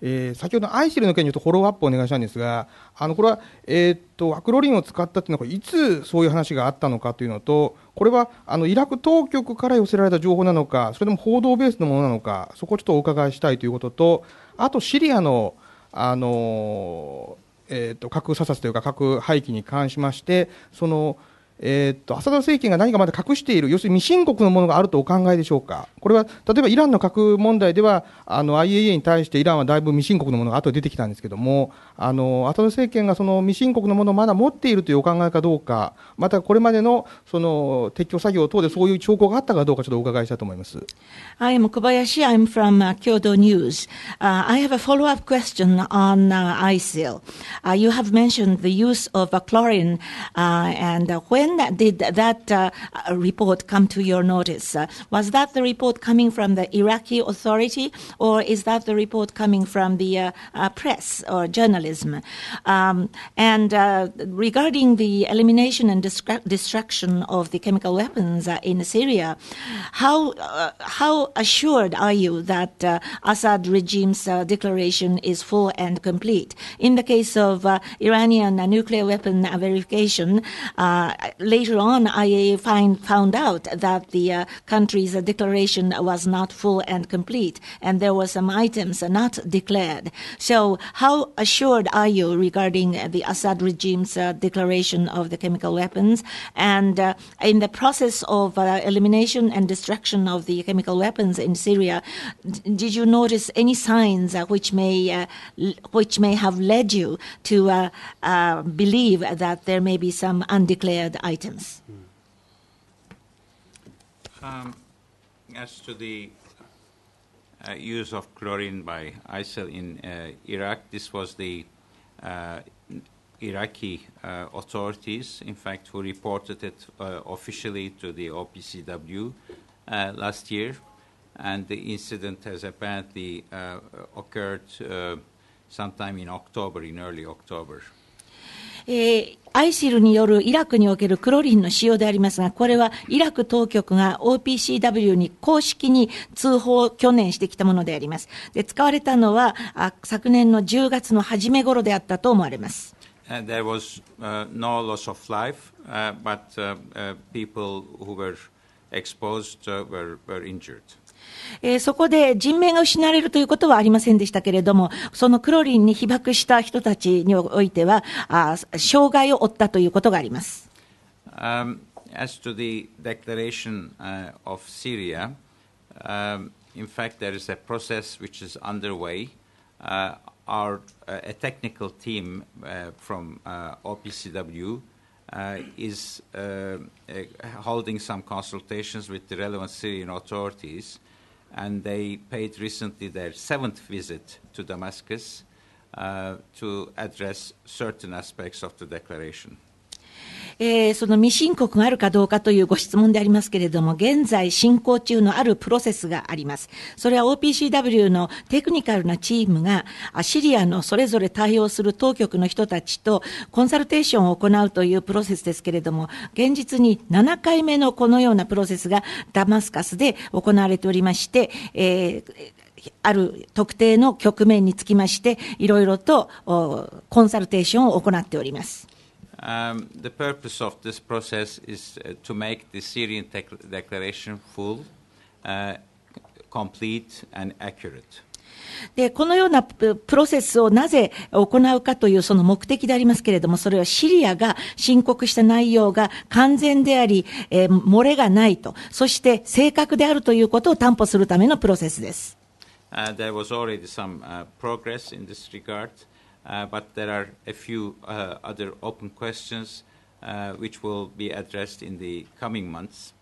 えー先ほどアイシルの件にちょっとフォローアップをお願いしたんですが、あのこれは、えーっとアクロリンを使ったっていうのは、いつそういう話があったのかというのと、これはあのイラク当局から寄せられた情報なのか、それとも報道ベースのものなのか、そこをちょっとお伺いしたいということと、あとシリアの、あのえーっと核査察というか、核廃棄に関しまして、そのえーっとアサド政権が何かまだ隠している、要するに未申告のものがあるとお考えでしょうか、これは例えばイランの核問題では、あの IAEA に対してイランはだいぶ未申告のものが後で出てきたんですけれども、あのアサド政権がその未申告のものをまだ持っているというお考えかどうか、またこれまでのその撤去作業等でそういう兆候があったかどうか、ちょっとお伺いしたいと思います。I am Kobayashi. I'm from uh, Kyodo News. Uh, I have a follow-up question on uh, ISIL. Uh, you have mentioned the use of uh, chlorine, uh, and uh, when did that uh, uh, report come to your notice? Uh, was that the report coming from the Iraqi authority, or is that the report coming from the uh, press or journalism? Um, and regarding the elimination and destruction of the chemical weapons in Syria, how how assured are you that Assad regime's declaration is full and complete? In the case of Iranian nuclear weapon verification, uh, later on, I find, found out that the uh, country's declaration was not full and complete, and there were some items not declared. So, how assured are you regarding the Assad regime's uh, declaration of the chemical weapons? And uh, in the process of elimination and destruction of the chemical weapons in Syria, did you notice any signs which may which may have led you to believe that there may be some undeclared items? Um, as to the uh, use of chlorine by ISIL in uh, Iraq, this was the uh, Iraqi uh, authorities, in fact, who reported it uh, officially to the OPCW uh, last year. And the incident has apparently occurred sometime in October, in early October. えー、アイシルによるイラクにおけるクロリンの使用でありますが、これはイラク当局が OPCW に公式に通報を去年してきたものであります。で、使われたのはあ昨年の10月の初め頃であったと思われます。There was uh, no loss of life, uh, but uh, uh, people who were exposed uh, were, were injured. えーそこで人命が失われるということはありませんでしたけれども、そのクロリンに被爆した人たちにおいては、あ障害を負ったということがあります。Um, as to the declaration uh, of Syria, um, in fact, there is a process which is underway. Uh, our uh, a technical team uh, from uh, OPCW uh, is uh, uh, holding some consultations with the relevant Syrian authorities, and they paid recently their seventh visit to Damascus uh, to address certain aspects of the declaration. えーその未申告があるかどうかというご質問でありますけれども、現在進行中のあるプロセスがあります。それは OPCW のテクニカルなチームが、シリアのそれぞれ対応する当局の人たちとコンサルテーションを行うというプロセスですけれども、現実に7回目のこのようなプロセスがダマスカスで行われておりまして、えーある特定の局面につきまして、いろいろとコンサルテーションを行っております。Um, the purpose of this process is uh, to make the Syrian declaration full, uh, complete, and accurate. で、このようなププロセスをなぜ行うかというその目的でありますけれども、それはシリアが申告した内容が完全であり、えー漏れがないと、そして正確であるということを担保するためのプロセスです。Uh, there was already some uh, progress in this regard, uh, but there are a few uh, other open questions uh, which will be addressed in the coming months.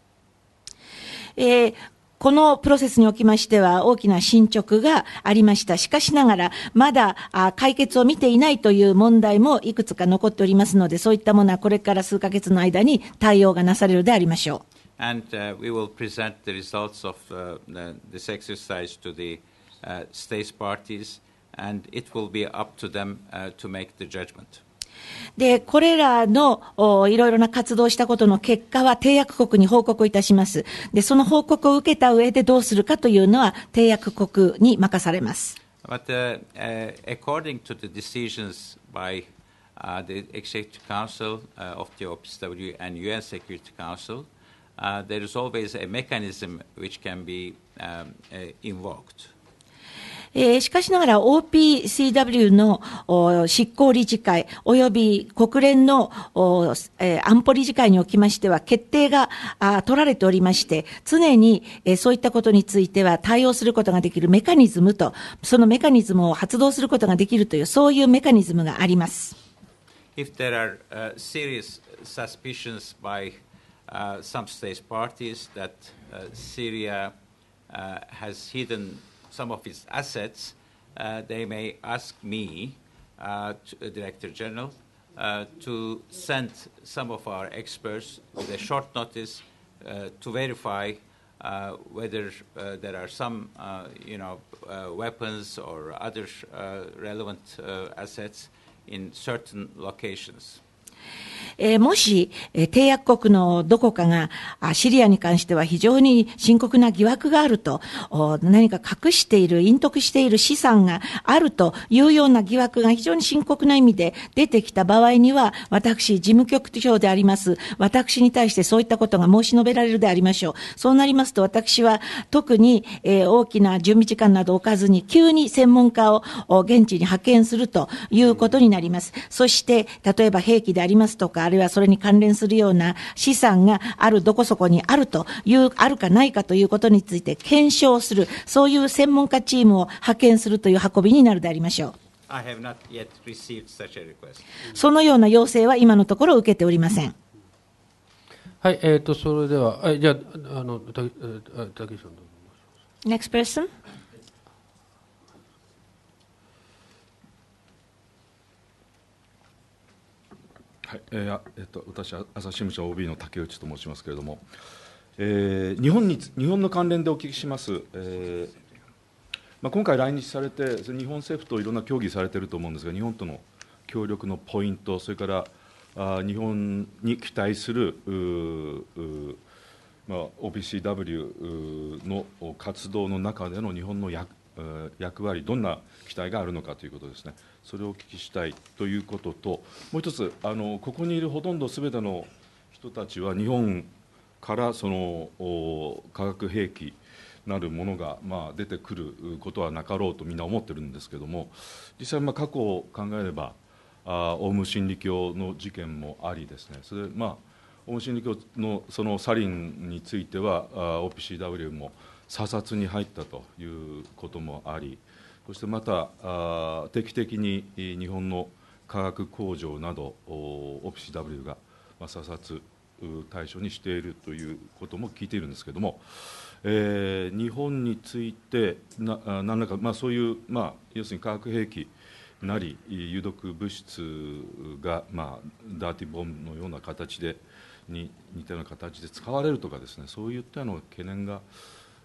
えーこのプロセスにおきましては大きな進捗がありました。しかしながら、まだあ解決を見ていないという問題もいくつか残っておりますので、そういったものはこれから数ヶ月の間に対応がなされるでありましょう。And uh, we will present the results of uh, the, this exercise to the uh, state parties, and it will be up to them uh, to make the judgment. で、これらのおいろいろな活動をしたことの結果は締約国に報告いたします。で、その報告を受けた上でどうするかというのは締約国に任されます。But uh, uh, according to the decisions by uh, the Executive Council uh, of the OPSW and UN Security Council, uh, there is always a mechanism which can be um, uh, invoked. えーしかしながら OPCW のお執行理事会及び国連のおえー安保理事会におきましては決定があ取られておりまして、常に、えーそういったことについては対応することができるメカニズムと、そのメカニズムを発動することができるという、そういうメカニズムがあります。If there are uh, serious suspicions by uh, some state parties that uh, Syria uh, has hidden some of its assets, uh, they may ask me, uh, to, uh, Director General, to send some of our experts with a short notice to verify uh, whether uh, there are some, uh, you know, weapons or other relevant assets in certain locations. えもし、え締約国のどこかがシリアに関しては非常に深刻な疑惑があると、何か隠している、隠匿している資産があるというような疑惑が非常に深刻な意味で出てきた場合には、私、事務局長であります、私に対してそういったことが申し述べられるでありましょう。そうなりますと、私は特に、え大きな準備時間など置かずに、急に専門家を現地に派遣するということになります。そして、例えば兵器でありますとか、あるいはそれに関連するような資産があるどこそこにあるという、あるかないかということについて検証する、そういう専門家チームを派遣するという運びになるでありましょう。I have not yet received such a request. そのような要請は今のところ受けておりません。はい、えっ、と、それでは、はい、じゃあ、あの、た、えーあ竹内さんどうぞ Next person. はい、えーえっと、私は朝日新聞社 OB の竹内と申しますけれども、えー日本に日本の関連でお聞きします、えーまあ、今回来日されて、日本政府といろんな協議されていると思うんですが、日本との協力のポイント、それからあ日本に期待するまあ、OPCW の活動の中での日本の役役割、どんな期待があるのかということですね、それをお聞きしたいということと、もう一つ、あのここにいるほとんどすべての人たちは、日本からその化学兵器なるものが、まあ、出てくることはなかろうとみんな思ってるんですけども、実際、まあ過去を考えれば、あオウム真理教の事件もありですね、それまあオウム真理教のそのサリンについては、OPCW も査察に入ったということもあり、そしてまた、あ定期的に日本の化学工場など、OPCW が、査察対象にしているということも聞いているんですけれども、えー日本についてな、あ何らか、まあ、そういう、まあ、要するに化学兵器なり、有毒物質が、まあ、ダーティーボムのような形で、に似たような形で使われるとかですね、そういったような懸念が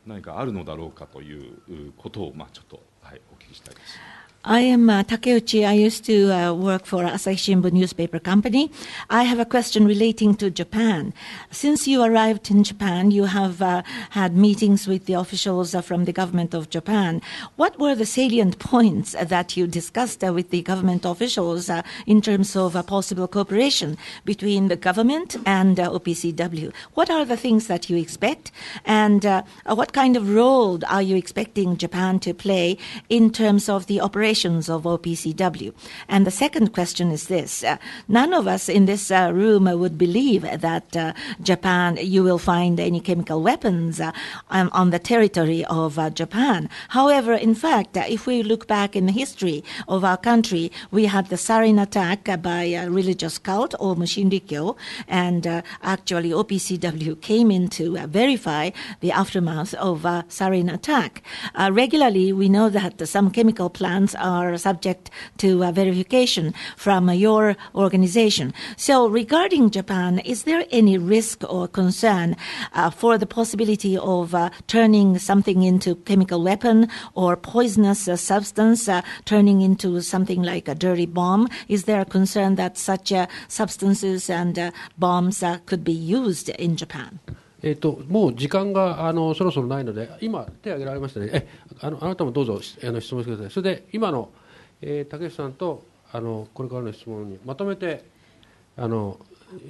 何かあるのだろうかということを、まあ、ちょっと、はい、お聞きしたいです。I am uh, Takeuchi. I used to uh, work for Asahi Shimbun newspaper company. I have a question relating to Japan. Since you arrived in Japan, you have uh, had meetings with the officials uh, from the government of Japan. What were the salient points that you discussed uh, with the government officials uh, in terms of possible cooperation between the government and OPCW? What are the things that you expect, and what kind of role are you expecting Japan to play in terms of the of OPCW? And the second question is this: uh, None of us in this uh, room would believe that uh, Japan, you will find any chemical weapons on the territory of Japan. However, in fact, if we look back in the history of our country, we had the sarin attack by a religious cult or Mushinrikyo, and uh, actually OPCW came in to uh, verify the aftermath of uh, sarin attack. Regularly, we know that some chemical plants are subject to uh, verification from your organization. So, regarding Japan, is there any risk or concern uh, for the possibility of uh, turning something into chemical weapon or poisonous substance turning into something like a dirty bomb? Is there a concern that such substances and bombs could be used in Japan? えっともう時間があのそろそろないので、今、手を挙げられましたね、えあのあなたもどうぞしあの質問してください、それで今の、えー竹内さんとあのこれからの質問にまとめてあの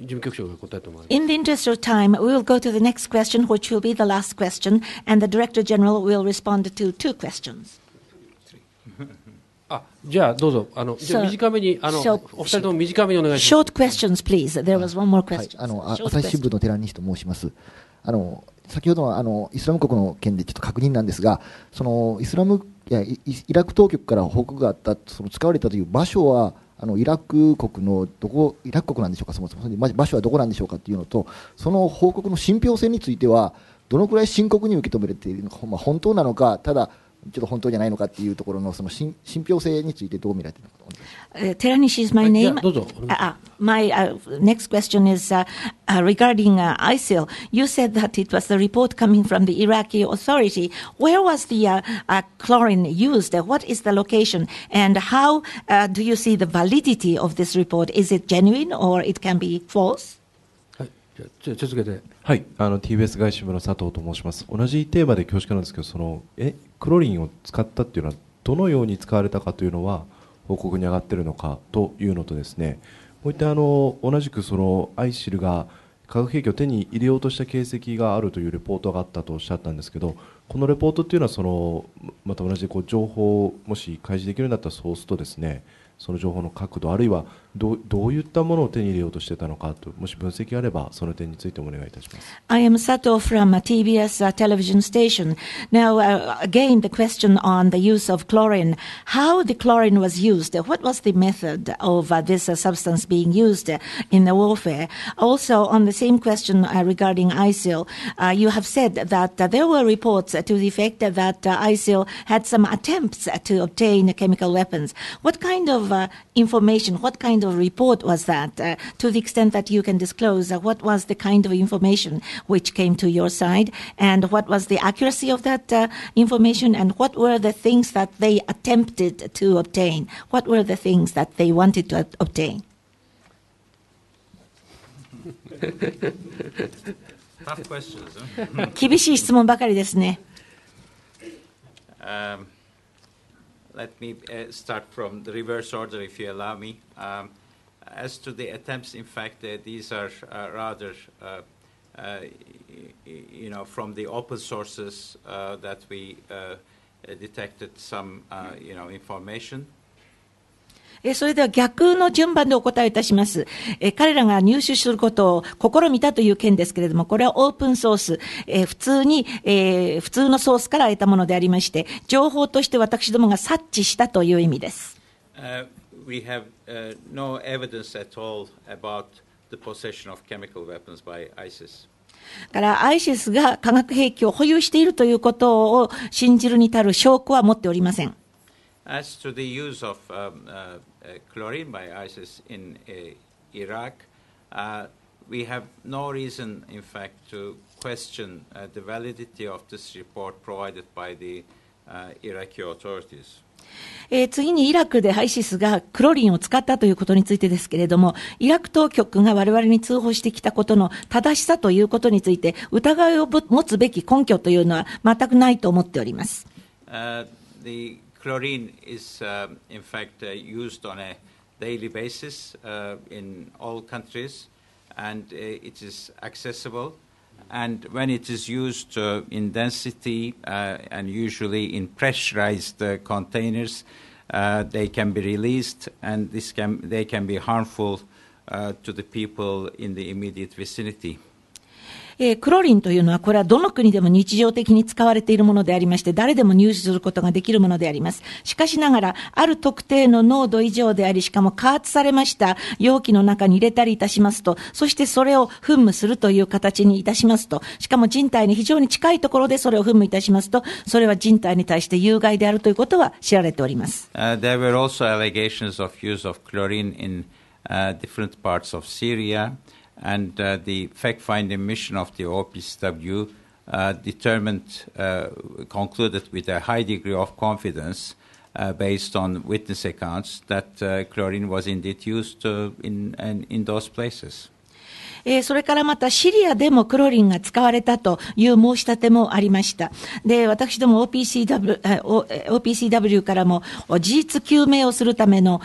事務局長が答えてもらいます。In the interest of time, we will go to the next question, which will be the last question, and the Director General will respond to two questions. あじゃあどうぞあのじゃあ So- 短めにあのお二人とも短めにお願いします Short questions, please. There was one more はい、question. あの朝日新 question. 聞の寺西と申します。あの先ほどのあのイスラム国の件でちょっと確認なんですが、そのイスラムいやイラク当局から報告があったその使われたという場所はあのイラク国のどこイラク国なんでしょうかそもそも。それでま場所はどこなんでしょうかというのと、その報告の信憑性についてはどのくらい深刻に受け止められているのか、まあ本当なのかただちょっと本当じゃないのかっていうところのその信信憑性についてどう見られているのかお願いします。 Uh, Teranishi is my はいじゃあ name. どうぞ Uh, uh, my uh, next question is uh, uh, regarding uh, ISIL. You said that it was the report coming from the Iraqi authority. Where was the uh, uh, chlorine used? Uh, What is the location? And how uh, do you see the validity of this report? Is it genuine or it can be false? じゃ続けてはい、あの TBS 外信部の佐藤と申します。同じテーマで恐縮なんですけど、そのえクロリンを使ったっていうのはどのように使われたかというのは報告に上がっているのかというのとですね、もう一点あの同じくそのアイシルが化学兵器を手に入れようとした形跡があるというレポートがあったとおっしゃったんですけど、このレポートっていうのはそのまた同じこう情報をもし開示できるんだったらソースとですね。その情報の角度あるいはどうどういったものを手に入れようとしてたのかともし分析があればその点についてもお願いいたします。I am Sato from a TBS uh, television station. Now, uh, again, the question on the use of chlorine. How the chlorine was used? What was the method of uh, this uh, substance being used in the warfare? Also, on the same question uh, regarding ISIL, uh, you have said that uh, there were reports to the effect that uh, ISIL had some attempts to obtain chemical weapons. What kind of uh, information, what kind of report was that? Uh, to the extent that you can disclose, uh, what was the kind of information which came to your side, and what was the accuracy of that uh, information, and what were the things that they attempted to obtain? What were the things that they wanted to obtain? Tough questions. Huh? 厳しい質問ばかりですね。 Um, let me uh, start from the reverse order, if you allow me. Um, as to the attempts, in fact, uh, these are uh, rather, uh, uh, you know, from the open sources uh, that we detected some, you know, information. えーそれでは逆の順番でお答えいたします。えー彼らが入手することを試みたという件ですけれども、これはオープンソース、えー普通に、えー普通のソースから得たものでありまして、情報として私どもが察知したという意味です。Uh, we have uh, no evidence at all about the possession of chemical weapons by ISIS. から ISIS が化学兵器を保有しているということを信じるに足る証拠は持っておりません。As to the use of um, uh, uh, chlorine by ISIS in uh, Iraq, uh, we have no reason, in fact, to question uh, the validity of this report provided by the uh, Iraqi authorities. えー次にイラクで ISIS がクロリンを使ったということについてですけれども、イラク当局が我々に通報してきたことの正しさということについて、疑いをぶ持つべき根拠というのは全くないと思っております。Uh, the chlorine is, um, in fact, uh, used on a daily basis uh, in all countries, and uh, it is accessible. And when it is used uh, in density uh, and usually in pressurized uh, containers, uh, they can be released, and this can, they can be harmful uh, to the people in the immediate vicinity. えークロリンというのは、これはどの国でも日常的に使われているものでありまして、誰でも入手することができるものであります。しかしながら、ある特定の濃度以上であり、しかも加圧されました容器の中に入れたりいたしますと、そしてそれを噴霧するという形にいたしますと、しかも人体に非常に近いところでそれを噴霧いたしますと、それは人体に対して有害であるということは知られております。Uh, there were also allegations of use of chlorine in uh, different parts of Syria, and uh, the fact-finding mission of the OPCW uh, determined, uh, concluded with a high degree of confidence, uh, based on witness accounts, that uh, chlorine was indeed used in, in in those places. えーそれからまたシリアでもクロリンが使われたという申し立てもありました。で、私ども OPCW, OPCW からも事実究明をするための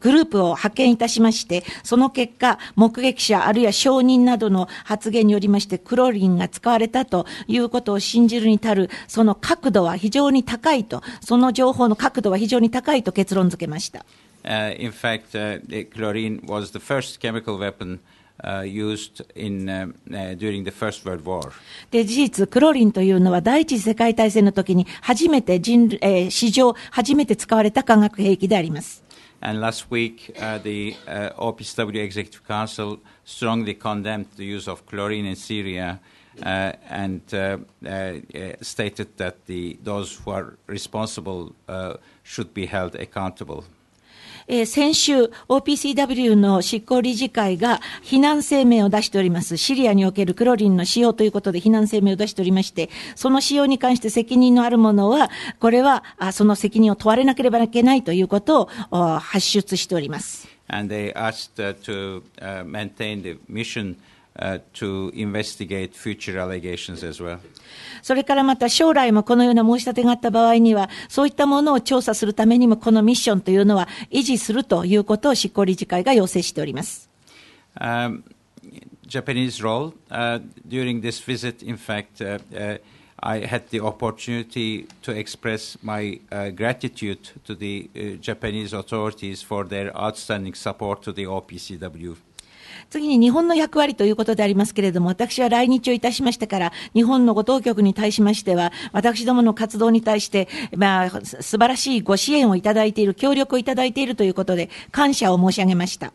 グループを派遣いたしまして、その結果、目撃者あるいは証人などの発言によりまして、クロリンが使われたということを信じるに足る、その角度は非常に高いと、その情報の角度は非常に高いと結論付けました。Uh, in fact, uh, chlorine was the first chemical weapon uh, used in, um, uh, during the First World War. で、事実、クロリンというのは第一次世界大戦の時に初めて人、えー史上初めて使われた化学兵器であります。And last week, uh, the uh, OPCW Executive Council strongly condemned the use of chlorine in Syria uh, and uh, uh, stated that the, those who are responsible uh, should be held accountable. えー先週、OPCW の執行理事会が避難声明を出しております。シリアにおけるクロリンの使用ということで避難声明を出しておりまして、その使用に関して責任のあるものは、これはあその責任を問われなければいけないということを発出しております。And they asked to maintain the mission to investigate future allegations as well. それからまた将来もこのような申し立てがあった場合には、そういったものを調査するためにも、このミッションというのは維持するということを執行理事会が要請しております。Um, Japanese role uh, during this visit, in fact, uh, uh, I had the opportunity to express my uh, gratitude to the uh, Japanese authorities for their outstanding support to the OPCW. 次に日本の役割ということでありますけれども、私は来日をいたしましたから、日本のご当局に対しましては、私どもの活動に対して、まあ、素晴らしいご支援をいただいている、協力をいただいているということで、感謝を申し上げました。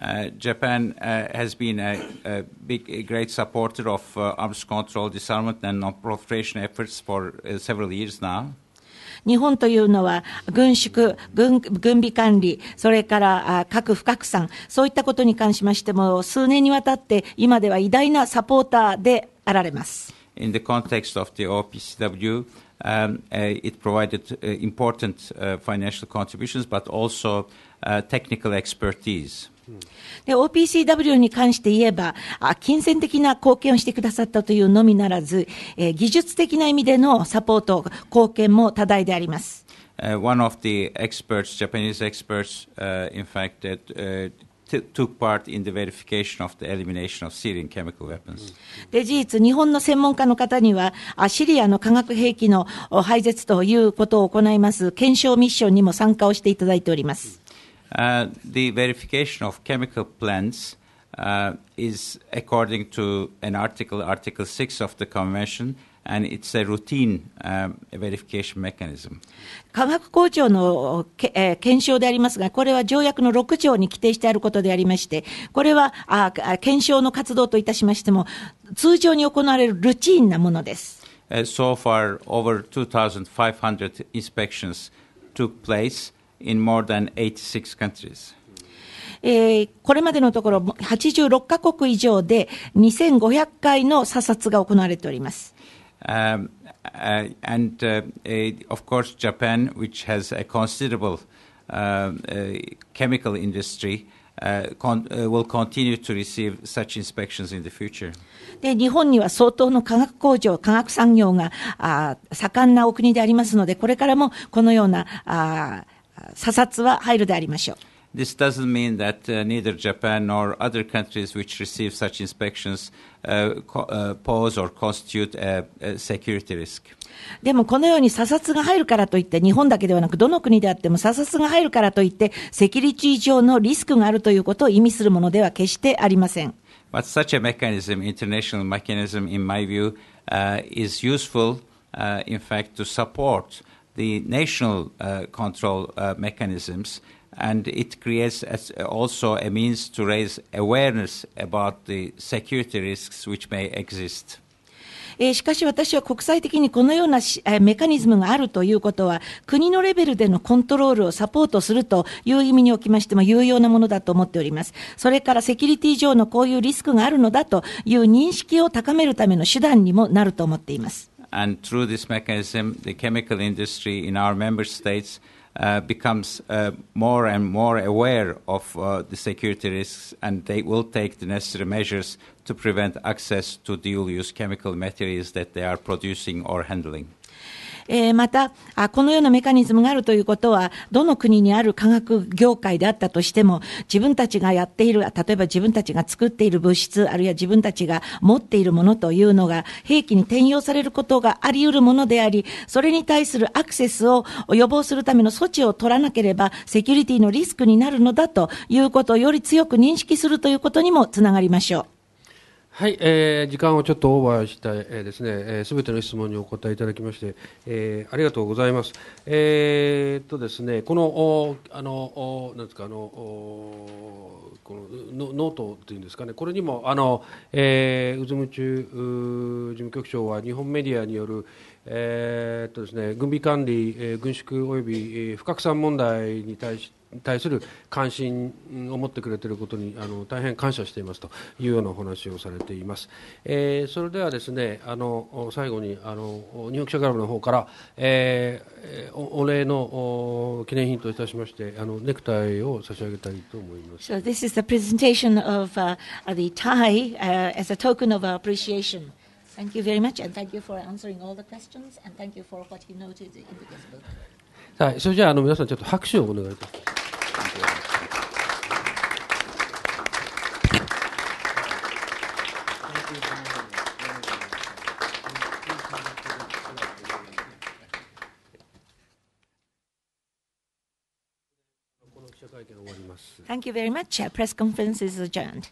Uh, Japan uh, has been a, a big, a great supporter of uh, arms control, disarmament, and non-proliferation efforts for uh, several years now. 日本というのは、軍縮、軍軍備管理、それから核不拡散、そういったことに関しましても、数年にわたって、今では偉大なサポーターであられます。In the context of the OPCW, um, uh, it provided uh, important uh, financial contributions, but also uh, technical expertise. で、OPCW に関して言えば、あ金銭的な貢献をしてくださったというのみならず、えー技術的な意味でのサポート、貢献も多大であります。Uh, one of the experts, Japanese experts, uh, in fact, that, uh, took part in the verification of the elimination of Syrian chemical weapons. で、事実、日本の専門家の方には、あシリアの化学兵器のお廃絶ということを行います、検証ミッションにも参加をしていただいております。Uh, the verification of chemical plants uh, is according to an article, Article 6 of the Convention, and it's a routine um, verification mechanism. 化学工場の、けえー検証でありますが、これは条約の6条に規定してあることでありまして、これはああ検証の活動といたしましても、通常に行われるルチンなものです。 Uh, so far, over 2,500 inspections took place in more than 86 countries. えー、これまでのところ、86か国以上で2500回の査察が行われております。で日本には相当の化学工場、化学産業があ盛んなお国でありますので、これからもこのような。あ査察は入るでありましょう。This doesn't mean that uh, neither Japan nor other countries which receive such inspections uh, uh, pose or constitute a, a security risk. でもこのように査察が入るからといって、日本だけではなく、どの国であっても査察が入るからといって、セキュリティ上のリスクがあるということを意味するものでは決してありません。But such a mechanism, international mechanism, in my view, uh, is useful, uh, in fact, to support the national uh, control uh, mechanisms, and it creates as also a means to raise awareness about the security risks which may exist. えーしかし私は国際的にこのようなしえーメカニズムがあるということは、国のレベルでのコントロールをサポートするという意味におきましても有用なものだと思っております。それからセキュリティ上のこういうリスクがあるのだという認識を高めるための手段にもなると思っています。And through this mechanism, the chemical industry in our member states uh, becomes uh, more and more aware of uh, the security risks, and they will take the necessary measures to prevent access to dual use chemical materials that they are producing or handling. えーまたあ、このようなメカニズムがあるということは、どの国にある科学業界であったとしても、自分たちがやっている、例えば自分たちが作っている物質、あるいは自分たちが持っているものというのが、兵器に転用されることがあり得るものであり、それに対するアクセスを予防するための措置を取らなければ、セキュリティのリスクになるのだということをより強く認識するということにもつながりましょう。はい、えー時間をちょっとオーバーした、えーですね、えーすべての質問にお答えいただきまして、えーありがとうございます。えーとですね、この、おあの、おなんですか、あの、おこのノートっていうんですかね、これにも、あの、えー、ウズムジュ事務局長は日本メディアによる、えーとですね、軍備管理、えー軍縮及び、えー不拡散問題に対して対する関心を持ってくれていることにあの大変感謝していますというようなお話をされています。えーそれではですね、あの最後にあの日本記者クラブの方から、えーえーおお礼のお記念品といたしまして、あのネクタイを差し上げたいと思います。So this is the presentation of uh, uh, the tie uh, as a token of appreciation. Thank you very much, and thank you for answering all the questions, and thank you for what you noted in the guest book. はい、それじゃああの皆さんちょっと拍手をお願いいたします。Thank you very much. Press conference is adjourned.